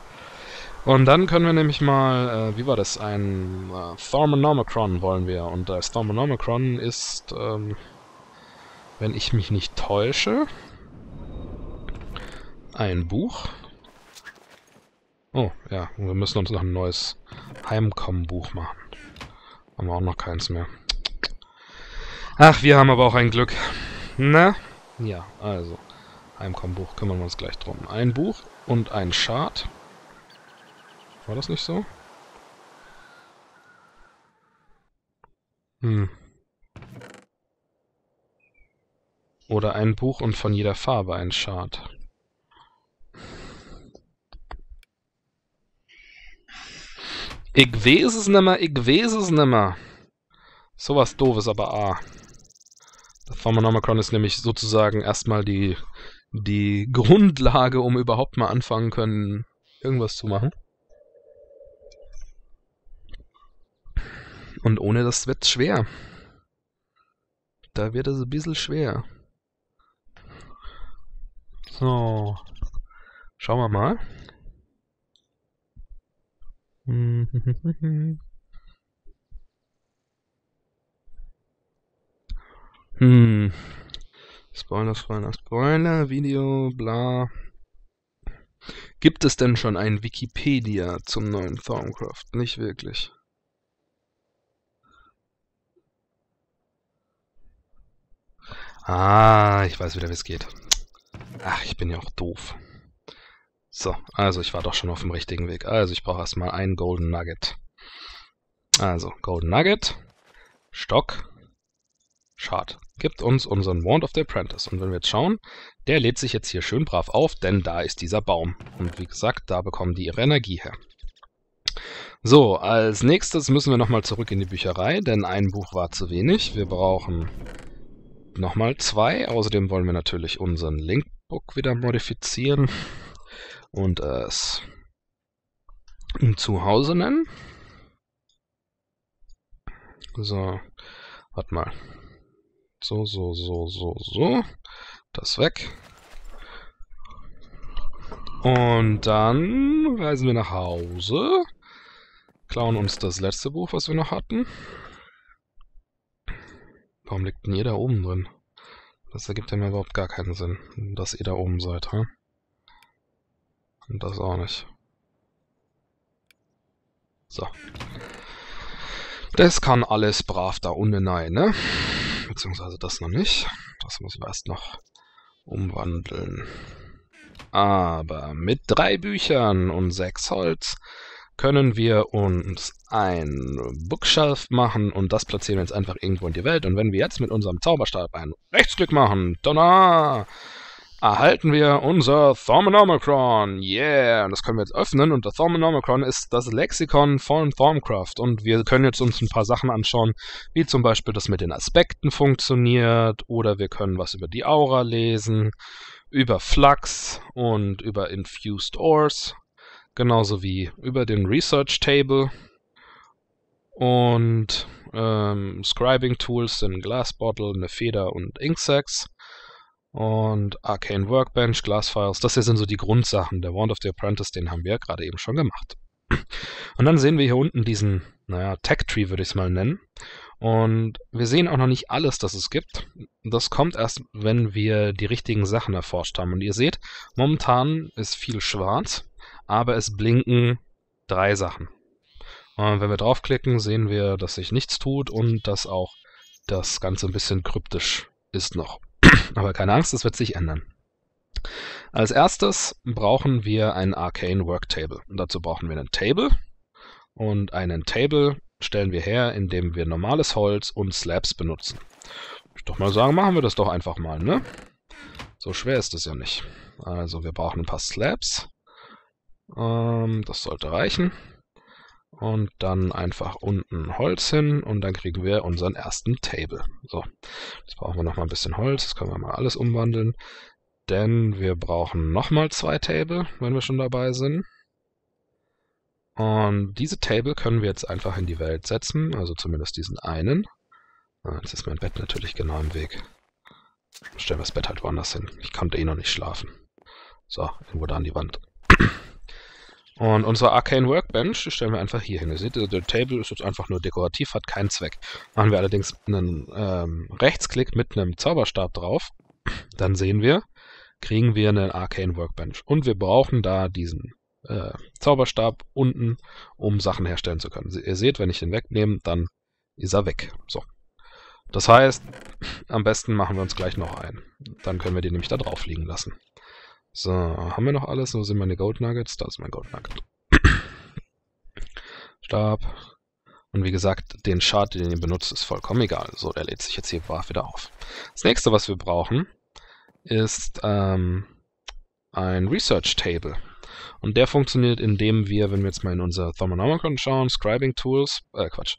Und dann können wir nämlich mal, äh, wie war das, ein äh, Thormonomicron wollen wir. Und das Thormonomicron ist, ähm, wenn ich mich nicht täusche, ein Buch. Oh, ja, wir müssen uns noch ein neues Heimkommen-Buch machen. Haben wir auch noch keins mehr. Ach, wir haben aber auch ein Glück. Na? Ja, also. Heimkommen-Buch, kümmern wir uns gleich drum. Ein Buch und ein Chart. War das nicht so? Hm. Oder ein Buch und von jeder Farbe ein Chart. Ich weiß es nimmer, ich weiß es nimmer. Sowas doofes aber A. Das Pharmanomicron ist nämlich sozusagen erstmal die, die Grundlage, um überhaupt mal anfangen können, irgendwas zu machen. Und ohne das wird's schwer. Da wird es ein bisschen schwer. So. Schauen wir mal. Hm. Spoiler, Spoiler, Spoiler, Video, bla. Gibt es denn schon ein Wikipedia zum neuen Thorncraft? Nicht wirklich. Ah, ich weiß wieder, wie es geht. Ach, ich bin ja auch doof. So, also ich war doch schon auf dem richtigen Weg. Also ich brauche erstmal einen Golden Nugget. Also, Golden Nugget, Stock, Shard. Gibt uns unseren Wand of the Apprentice. Und wenn wir jetzt schauen, der lädt sich jetzt hier schön brav auf, denn da ist dieser Baum. Und wie gesagt, da bekommen die ihre Energie her. So, als nächstes müssen wir nochmal zurück in die Bücherei, denn ein Buch war zu wenig. Wir brauchen nochmal zwei. Außerdem wollen wir natürlich unseren Linkbook wieder modifizieren und es zu Hause nennen. So, warte mal. So, so, so, so, so. Das weg. Und dann reisen wir nach Hause. Klauen uns das letzte Buch, was wir noch hatten. Warum liegt denn ihr da oben drin? Das ergibt ja mir überhaupt gar keinen Sinn, dass ihr da oben seid, ha? Und das auch nicht. So. Das kann alles brav da unten rein, ne? Beziehungsweise das noch nicht. Das müssen wir erst noch umwandeln. Aber mit drei Büchern und sechs Holz können wir uns ein Bookshelf machen und das platzieren wir jetzt einfach irgendwo in die Welt. Und wenn wir jetzt mit unserem Zauberstab ein Rechtsklick machen, tada, erhalten wir unser Thormonomicron. Yeah, und das können wir jetzt öffnen. Und der Thormonomicron ist das Lexikon von Thorncraft. Und wir können jetzt uns ein paar Sachen anschauen, wie zum Beispiel das mit den Aspekten funktioniert. Oder wir können was über die Aura lesen, über Flux und über Infused Ores. Genauso wie über den Research Table. Und ähm, Scribing Tools sind Glass Bottle, eine Feder und Inksacks und Arcane Workbench, Glass Files. Das hier sind so die Grundsachen. Der Wand of the Apprentice, den haben wir gerade eben schon gemacht. Und dann sehen wir hier unten diesen, naja, Tech Tree würde ich es mal nennen. Und wir sehen auch noch nicht alles, das es gibt. Das kommt erst, wenn wir die richtigen Sachen erforscht haben. Und ihr seht, momentan ist viel schwarz aber es blinken drei Sachen. Und wenn wir draufklicken, sehen wir, dass sich nichts tut und dass auch das Ganze ein bisschen kryptisch ist noch. Aber keine Angst, das wird sich ändern. Als erstes brauchen wir ein Arcane Worktable. Und dazu brauchen wir einen Table. Und einen Table stellen wir her, indem wir normales Holz und Slabs benutzen. Ich doch mal sagen, machen wir das doch einfach mal, ne? So schwer ist es ja nicht. Also wir brauchen ein paar Slabs. Ähm, das sollte reichen. Und dann einfach unten Holz hin und dann kriegen wir unseren ersten Table. So, jetzt brauchen wir noch mal ein bisschen Holz. Das können wir mal alles umwandeln. denn wir brauchen nochmal zwei Table, wenn wir schon dabei sind. Und diese Table können wir jetzt einfach in die Welt setzen, also zumindest diesen einen. Ah, jetzt ist mein Bett natürlich genau im Weg. Stellen wir das Bett halt woanders hin. Ich konnte eh noch nicht schlafen. So, irgendwo da an die Wand. Und unsere Arcane Workbench stellen wir einfach hier hin. Ihr seht, der Table ist jetzt einfach nur dekorativ, hat keinen Zweck. Machen wir allerdings einen ähm, Rechtsklick mit einem Zauberstab drauf, dann sehen wir, kriegen wir eine Arcane Workbench. Und wir brauchen da diesen äh, Zauberstab unten, um Sachen herstellen zu können. Ihr seht, wenn ich den wegnehme, dann ist er weg. So. Das heißt, am besten machen wir uns gleich noch ein. Dann können wir den nämlich da drauf liegen lassen. So, haben wir noch alles? Wo sind meine Gold Nuggets? Da ist mein Gold Nugget. *clears throat* Stab. Und wie gesagt, den Chart, den ihr benutzt, ist vollkommen egal. So, der lädt sich jetzt hier brav wieder auf. Das nächste, was wir brauchen, ist ähm, ein Research Table. Und der funktioniert, indem wir, wenn wir jetzt mal in unser Thermonomicon schauen, Scribing Tools, äh Quatsch,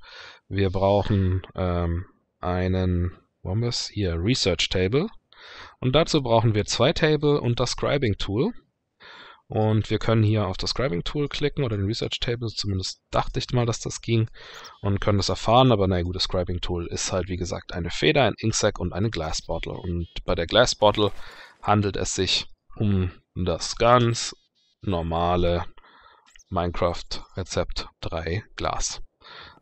wir brauchen ähm, einen, wo haben wir es? Hier, Research Table. Und dazu brauchen wir zwei Table und das Scribing Tool. Und wir können hier auf das Scribing Tool klicken oder den Research Table, zumindest dachte ich mal, dass das ging, und können das erfahren, aber naja gut, das Scribing Tool ist halt wie gesagt eine Feder, ein Inksack und eine Glass Bottle. Und bei der Glass Bottle handelt es sich um das ganz normale Minecraft Rezept 3 Glas.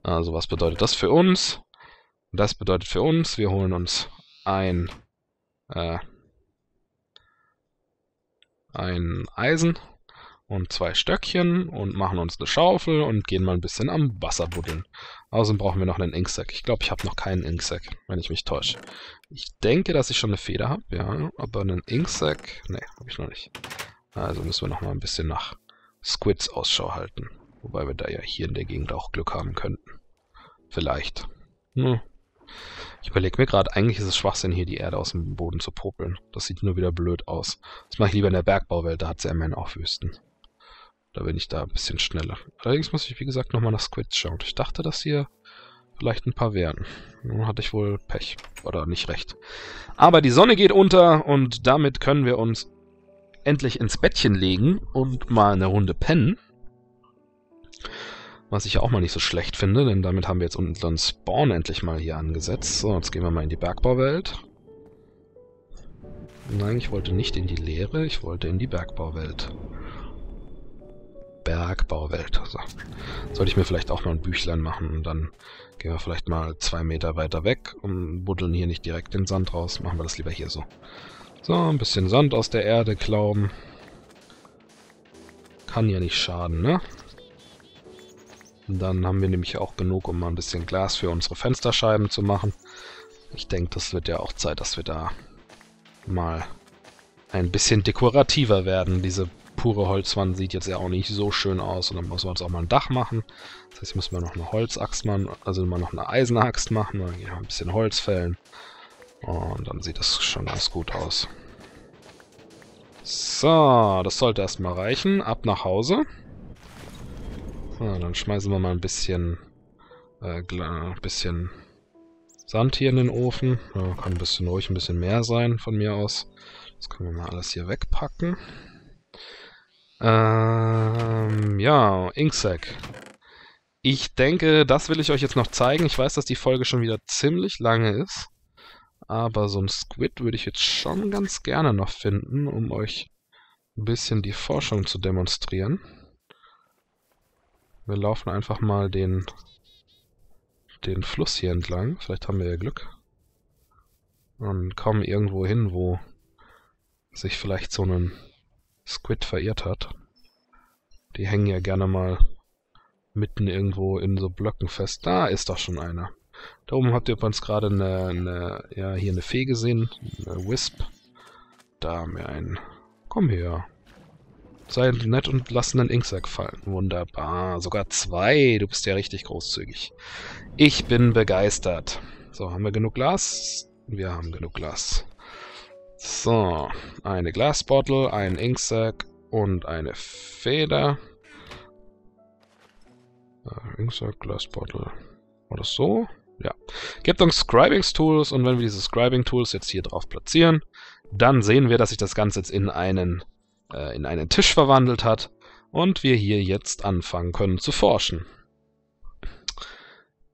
Also was bedeutet das für uns? Das bedeutet für uns, wir holen uns ein, äh, ein Eisen und zwei Stöckchen und machen uns eine Schaufel und gehen mal ein bisschen am Wasser buddeln. Außerdem brauchen wir noch einen Inksack. Ich glaube, ich habe noch keinen Inksack, wenn ich mich täusche. Ich denke, dass ich schon eine Feder habe, ja, aber einen Inksack, ne, habe ich noch nicht. Also müssen wir noch mal ein bisschen nach Squids Ausschau halten. Wobei wir da ja hier in der Gegend auch Glück haben könnten. Vielleicht. Hm. Ich überlege mir gerade, eigentlich ist es Schwachsinn, hier die Erde aus dem Boden zu popeln. Das sieht nur wieder blöd aus. Das mache ich lieber in der Bergbauwelt, da hat sie immerhin auch Wüsten. Da bin ich da ein bisschen schneller. Allerdings muss ich, wie gesagt, nochmal nach Squids schauen. Ich dachte, dass hier vielleicht ein paar wären. Nun hatte ich wohl Pech. Oder nicht recht. Aber die Sonne geht unter und damit können wir uns endlich ins Bettchen legen und mal eine Runde pennen. Was ich auch mal nicht so schlecht finde, denn damit haben wir jetzt unseren Spawn endlich mal hier angesetzt. So, jetzt gehen wir mal in die Bergbauwelt. Nein, ich wollte nicht in die Leere, ich wollte in die Bergbauwelt. Bergbauwelt. So. Sollte ich mir vielleicht auch mal ein Büchlein machen und dann gehen wir vielleicht mal zwei Meter weiter weg und buddeln hier nicht direkt den Sand raus. Machen wir das lieber hier so. So, ein bisschen Sand aus der Erde klauben. Kann ja nicht schaden, ne? Dann haben wir nämlich auch genug, um mal ein bisschen Glas für unsere Fensterscheiben zu machen. Ich denke, das wird ja auch Zeit, dass wir da mal ein bisschen dekorativer werden. Diese pure Holzwand sieht jetzt ja auch nicht so schön aus. Und dann müssen wir uns auch mal ein Dach machen. Das heißt, müssen wir noch eine Holzaxt machen, also mal noch eine Eisenaxt machen. Dann ja, ein bisschen Holz fällen. Und dann sieht das schon ganz gut aus. So, das sollte erstmal reichen. Ab nach Hause. Ja, dann schmeißen wir mal ein bisschen, äh, bisschen Sand hier in den Ofen. Ja, kann ein bisschen ruhig ein bisschen mehr sein von mir aus. Das können wir mal alles hier wegpacken. Ähm, ja, Inksack. Ich denke, das will ich euch jetzt noch zeigen. Ich weiß, dass die Folge schon wieder ziemlich lange ist. Aber so ein Squid würde ich jetzt schon ganz gerne noch finden, um euch ein bisschen die Forschung zu demonstrieren. Wir laufen einfach mal den, den Fluss hier entlang. Vielleicht haben wir ja Glück. Und kommen irgendwo hin, wo sich vielleicht so ein Squid verirrt hat. Die hängen ja gerne mal mitten irgendwo in so Blöcken fest. Da ist doch schon einer. Da oben habt ihr übrigens gerade eine, eine, ja, hier eine Fee gesehen. Eine Wisp. Da haben wir einen. Komm her. Sei nett und lass einen Inksack fallen. Wunderbar. Sogar zwei. Du bist ja richtig großzügig. Ich bin begeistert. So, haben wir genug Glas? Wir haben genug Glas. So, eine Glasbottle, ein Inksack und eine Feder. Äh, Inksack, Glasbottle. War das so? Ja. Gebt uns Scribing Tools und wenn wir diese Scribing Tools jetzt hier drauf platzieren, Dann sehen wir, dass sich das Ganze jetzt in einen, äh, in einen Tisch verwandelt hat und wir hier jetzt anfangen können zu forschen.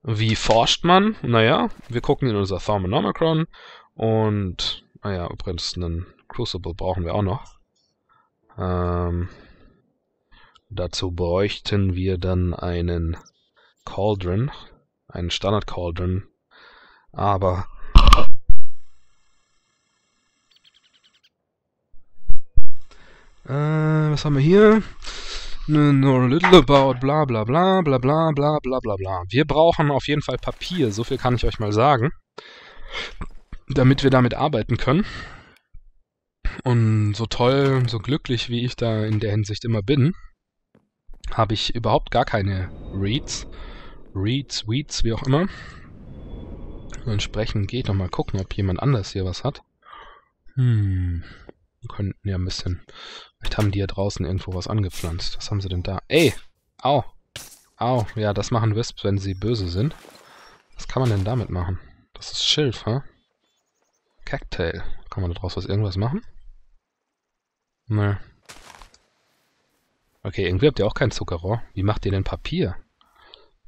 Wie forscht man? Naja, wir gucken in unser Thermonomicron und, naja, übrigens einen Crucible brauchen wir auch noch. Ähm, dazu bräuchten wir dann einen Cauldron, einen Standard Cauldron, aber was haben wir hier? Know a little about bla bla bla bla bla bla bla bla bla. Wir brauchen auf jeden Fall Papier, so viel kann ich euch mal sagen. Damit wir damit arbeiten können. Und so toll, so glücklich, wie ich da in der Hinsicht immer bin, habe ich überhaupt gar keine Reads. Reads, Weeds, wie auch immer. Entsprechend gehe ich noch mal gucken, ob jemand anders hier was hat. Hm. Könnten ja ein bisschen Vielleicht haben die ja draußen irgendwo was angepflanzt. Was haben sie denn da? Ey! Au! Au! Ja, das machen Wisps, wenn sie böse sind. Was kann man denn damit machen? Das ist Schilf, hä? Cactail. Kann man da draus was irgendwas machen? Ne. Okay, irgendwie habt ihr auch kein Zuckerrohr. Wie macht ihr denn Papier?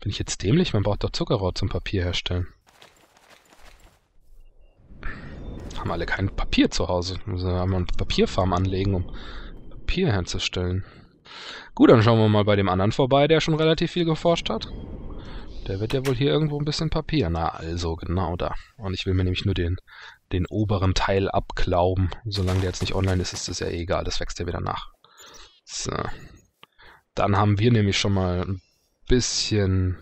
Bin ich jetzt dämlich? Man braucht doch Zuckerrohr zum Papier herstellen. Haben alle kein Papier zu Hause. Also haben wir eine Papierfarm anlegen, um Papier herzustellen. Gut, dann schauen wir mal bei dem anderen vorbei, der schon relativ viel geforscht hat. Der wird ja wohl hier irgendwo ein bisschen Papier. Na, also, genau da. Und ich will mir nämlich nur den, den oberen Teil abklauben. Solange der jetzt nicht online ist, ist das ja egal. Das wächst ja wieder nach. So. Dann haben wir nämlich schon mal ein bisschen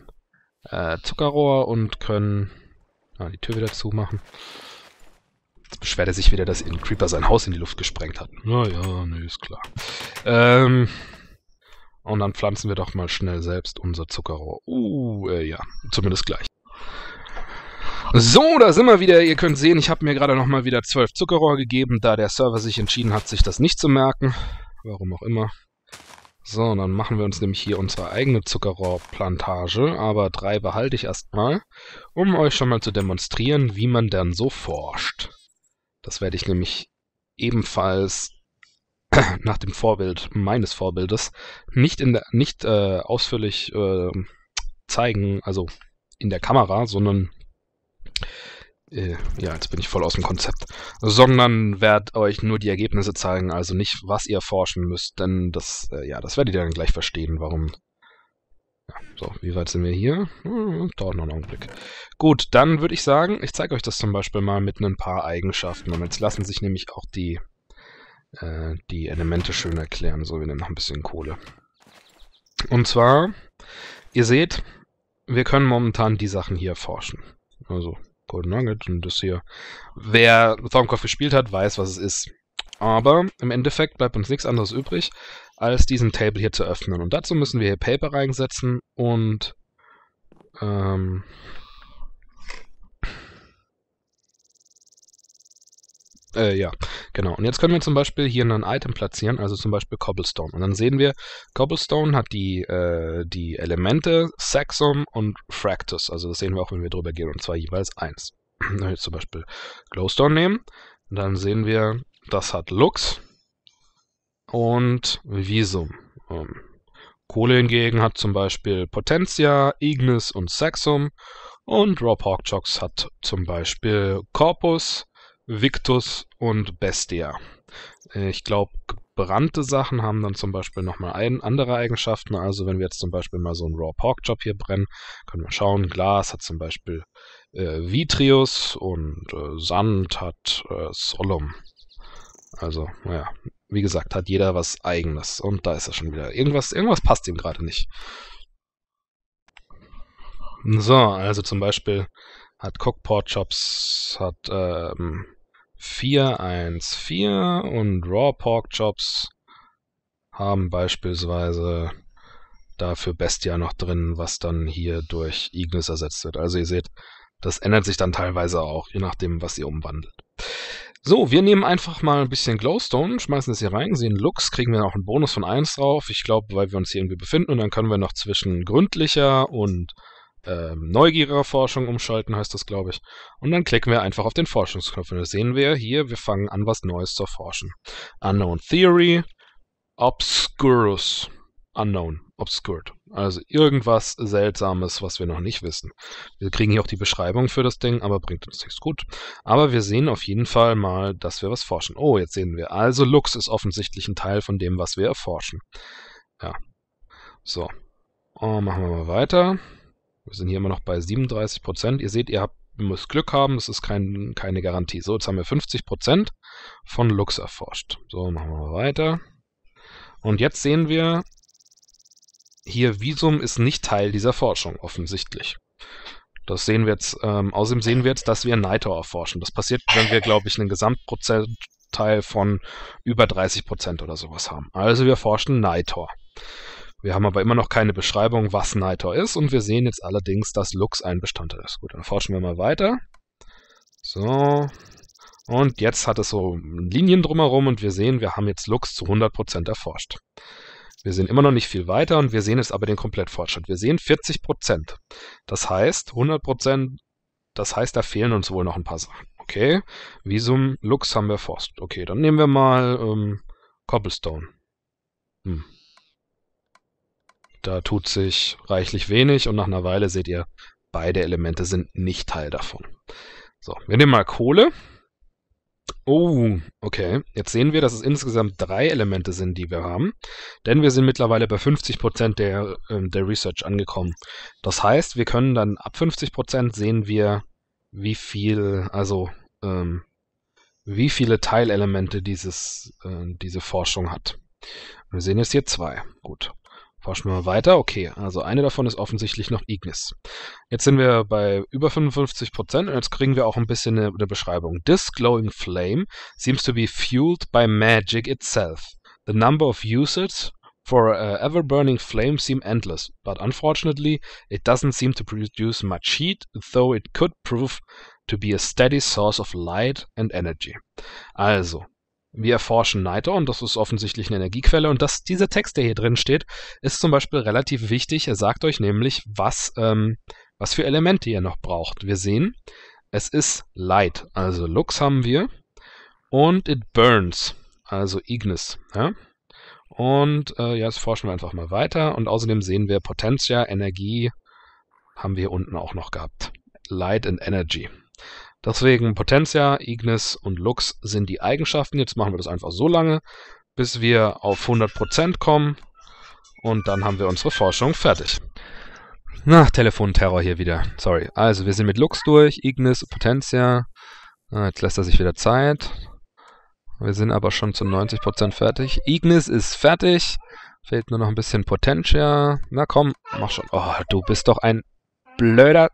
äh, Zuckerrohr und können ah, die Tür wieder zumachen. Beschwert er sich wieder, dass ein Creeper sein Haus in die Luft gesprengt hat. Naja, nee, ist klar. Ähm, und dann pflanzen wir doch mal schnell selbst unser Zuckerrohr. Uh, äh, ja, zumindest gleich. So, da sind wir wieder. Ihr könnt sehen, ich habe mir gerade nochmal wieder zwölf Zuckerrohr gegeben, da der Server sich entschieden hat, sich das nicht zu merken. Warum auch immer. So, dann machen wir uns nämlich hier unsere eigene Zuckerrohrplantage, aber drei behalte ich erstmal, um euch schon mal zu demonstrieren, wie man dann so forscht. Das werde ich nämlich ebenfalls *clears throat* nach dem Vorbild meines Vorbildes nicht in der nicht äh, ausführlich äh, zeigen, also in der Kamera, sondern äh, ja, jetzt bin ich voll aus dem Konzept, sondern werde euch nur die Ergebnisse zeigen, also nicht, was ihr forschen müsst, denn das, äh, ja, das werdet ihr dann gleich verstehen, warum so, wie weit sind wir hier? Hm, dauert noch einen Augenblick. Gut, dann würde ich sagen, ich zeige euch das zum Beispiel mal mit ein paar Eigenschaften. Und jetzt lassen sich nämlich auch die, äh, die Elemente schön erklären. So, wir nehmen noch ein bisschen Kohle. Und zwar, ihr seht, wir können momentan die Sachen hier erforschen. Also, Golden Nugget und das hier. Wer Thorncraft gespielt hat, weiß, was es ist. Aber im Endeffekt bleibt uns nichts anderes übrig, als diesen Table hier zu öffnen. Und dazu müssen wir hier Paper reinsetzen und ähm, Äh, ja, genau. Und jetzt können wir zum Beispiel hier ein Item platzieren, also zum Beispiel Cobblestone. Und dann sehen wir, Cobblestone hat die, äh, die Elemente Saxum und Fractus. Also das sehen wir auch, wenn wir drüber gehen, und zwar jeweils eins. *clears throat* Wenn wir jetzt zum Beispiel Glowstone nehmen, dann sehen wir, das hat Lux und Visum. Ähm, Kohle hingegen hat zum Beispiel Potentia, Ignis und Saxum und Raw Porkchocks hat zum Beispiel Corpus, Victus und Bestia. Ich glaube, gebrannte Sachen haben dann zum Beispiel nochmal ein, andere Eigenschaften. Also wenn wir jetzt zum Beispiel mal so einen Raw Pork Chop hier brennen, können wir schauen. Glas hat zum Beispiel äh, Vitrius und äh, Sand hat äh, Solum. Also, naja, wie gesagt, hat jeder was eigenes. Und da ist er schon wieder. Irgendwas, irgendwas passt ihm gerade nicht. So, also zum Beispiel hat Cookport Chops hat ähm, 414 und Raw Pork Chops haben beispielsweise dafür Bestia noch drin, was dann hier durch Ignis ersetzt wird. Also ihr seht, das ändert sich dann teilweise auch, je nachdem, was ihr umwandelt. So, wir nehmen einfach mal ein bisschen Glowstone, schmeißen das hier rein, sehen Lux, kriegen wir noch einen Bonus von 1 drauf. Ich glaube, weil wir uns hier irgendwie befinden und dann können wir noch zwischen gründlicher und ähm, Neugiererforschung umschalten, heißt das, glaube ich. Und dann klicken wir einfach auf den Forschungsknopf. Und da sehen wir hier, wir fangen an, was Neues zu erforschen. Unknown Theory, Obscurus. Unknown, Obscured. Also irgendwas Seltsames, was wir noch nicht wissen. Wir kriegen hier auch die Beschreibung für das Ding, aber bringt uns nichts gut. Aber wir sehen auf jeden Fall mal, dass wir was forschen. Oh, jetzt sehen wir. Also Lux ist offensichtlich ein Teil von dem, was wir erforschen. Ja. So. Oh, machen wir mal weiter. Wir sind hier immer noch bei 37%. Ihr seht, ihr habt, ihr müsst Glück haben, das ist kein, keine Garantie. So, jetzt haben wir 50% von Lux erforscht. So, machen wir mal weiter. Und jetzt sehen wir, hier Visum ist nicht Teil dieser Forschung, offensichtlich. Das sehen wir jetzt, ähm, außerdem sehen wir jetzt, dass wir Nitor erforschen. Das passiert, wenn wir, glaube ich, einen Gesamtprozentteil von über 30% oder sowas haben. Also wir forschen Nitor. Wir haben aber immer noch keine Beschreibung, was Nitor ist und wir sehen jetzt allerdings, dass Lux ein Bestandteil ist. Gut, dann forschen wir mal weiter. So. Und jetzt hat es so Linien drumherum und wir sehen, wir haben jetzt Lux zu 100% erforscht. Wir sehen immer noch nicht viel weiter und wir sehen jetzt aber den Komplettfortschritt. Wir sehen 40%. Das heißt, 100%, das heißt, da fehlen uns wohl noch ein paar Sachen. Okay, Visum Lux haben wir erforscht. Okay, dann nehmen wir mal ähm, Cobblestone. Hm. Da tut sich reichlich wenig und nach einer Weile seht ihr, beide Elemente sind nicht Teil davon. So, wir nehmen mal Kohle. Oh, okay. Jetzt sehen wir, dass es insgesamt drei Elemente sind, die wir haben. Denn wir sind mittlerweile bei 50% der, äh, der Research angekommen. Das heißt, wir können dann ab 50% sehen wir, wie viel, also ähm, wie viele Teilelemente dieses, äh, diese Forschung hat. Wir sehen jetzt hier zwei. Gut. Forschen wir mal weiter. Okay, also eine davon ist offensichtlich noch Ignis. Jetzt sind wir bei über 55% und jetzt kriegen wir auch ein bisschen eine, Beschreibung. This glowing flame seems to be fueled by magic itself. The number of users for a ever-burning flame seem endless, but unfortunately it doesn't seem to produce much heat, though it could prove to be a steady source of light and energy. Also, wir erforschen Nitor und das ist offensichtlich eine Energiequelle. Und das, dieser Text, der hier drin steht, ist zum Beispiel relativ wichtig. Er sagt euch nämlich, was, ähm, was für Elemente ihr noch braucht. Wir sehen, es ist Light, also Lux haben wir. Und it burns, also Ignis. Ja? Und äh, ja, jetzt forschen wir einfach mal weiter. Und außerdem sehen wir Potentia, Energie haben wir unten auch noch gehabt. Light and Energy. Deswegen Potentia, Ignis und Lux sind die Eigenschaften. Jetzt machen wir das einfach so lange, bis wir auf 100% kommen. Und dann haben wir unsere Forschung fertig. Na, Telefonterror hier wieder. Sorry. Also, wir sind mit Lux durch, Ignis, Potentia. Ah, jetzt lässt er sich wieder Zeit. Wir sind aber schon zu 90% fertig. Ignis ist fertig. Fehlt nur noch ein bisschen Potentia. Na komm, mach schon. Oh, du bist doch ein blöder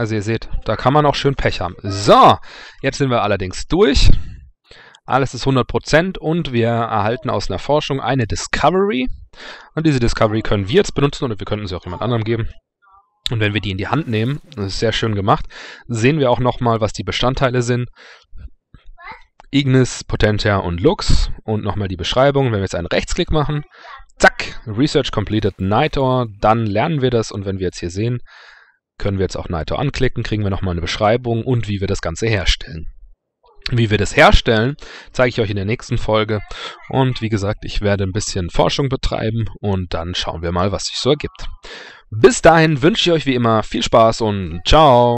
also ihr seht, da kann man auch schön Pech haben. So, jetzt sind wir allerdings durch. Alles ist 100% und wir erhalten aus einer Forschung eine Discovery. Und diese Discovery können wir jetzt benutzen oder wir könnten sie auch jemand anderem geben. Und wenn wir die in die Hand nehmen, das ist sehr schön gemacht, sehen wir auch nochmal, was die Bestandteile sind. Ignis, Potentia und Lux und nochmal die Beschreibung. Wenn wir jetzt einen Rechtsklick machen, zack, Research completed Nightor, dann lernen wir das und wenn wir jetzt hier sehen, können wir jetzt auch Nito anklicken, kriegen wir nochmal eine Beschreibung und wie wir das Ganze herstellen. Wie wir das herstellen, zeige ich euch in der nächsten Folge. Und wie gesagt, ich werde ein bisschen Forschung betreiben und dann schauen wir mal, was sich so ergibt. Bis dahin wünsche ich euch wie immer viel Spaß und ciao!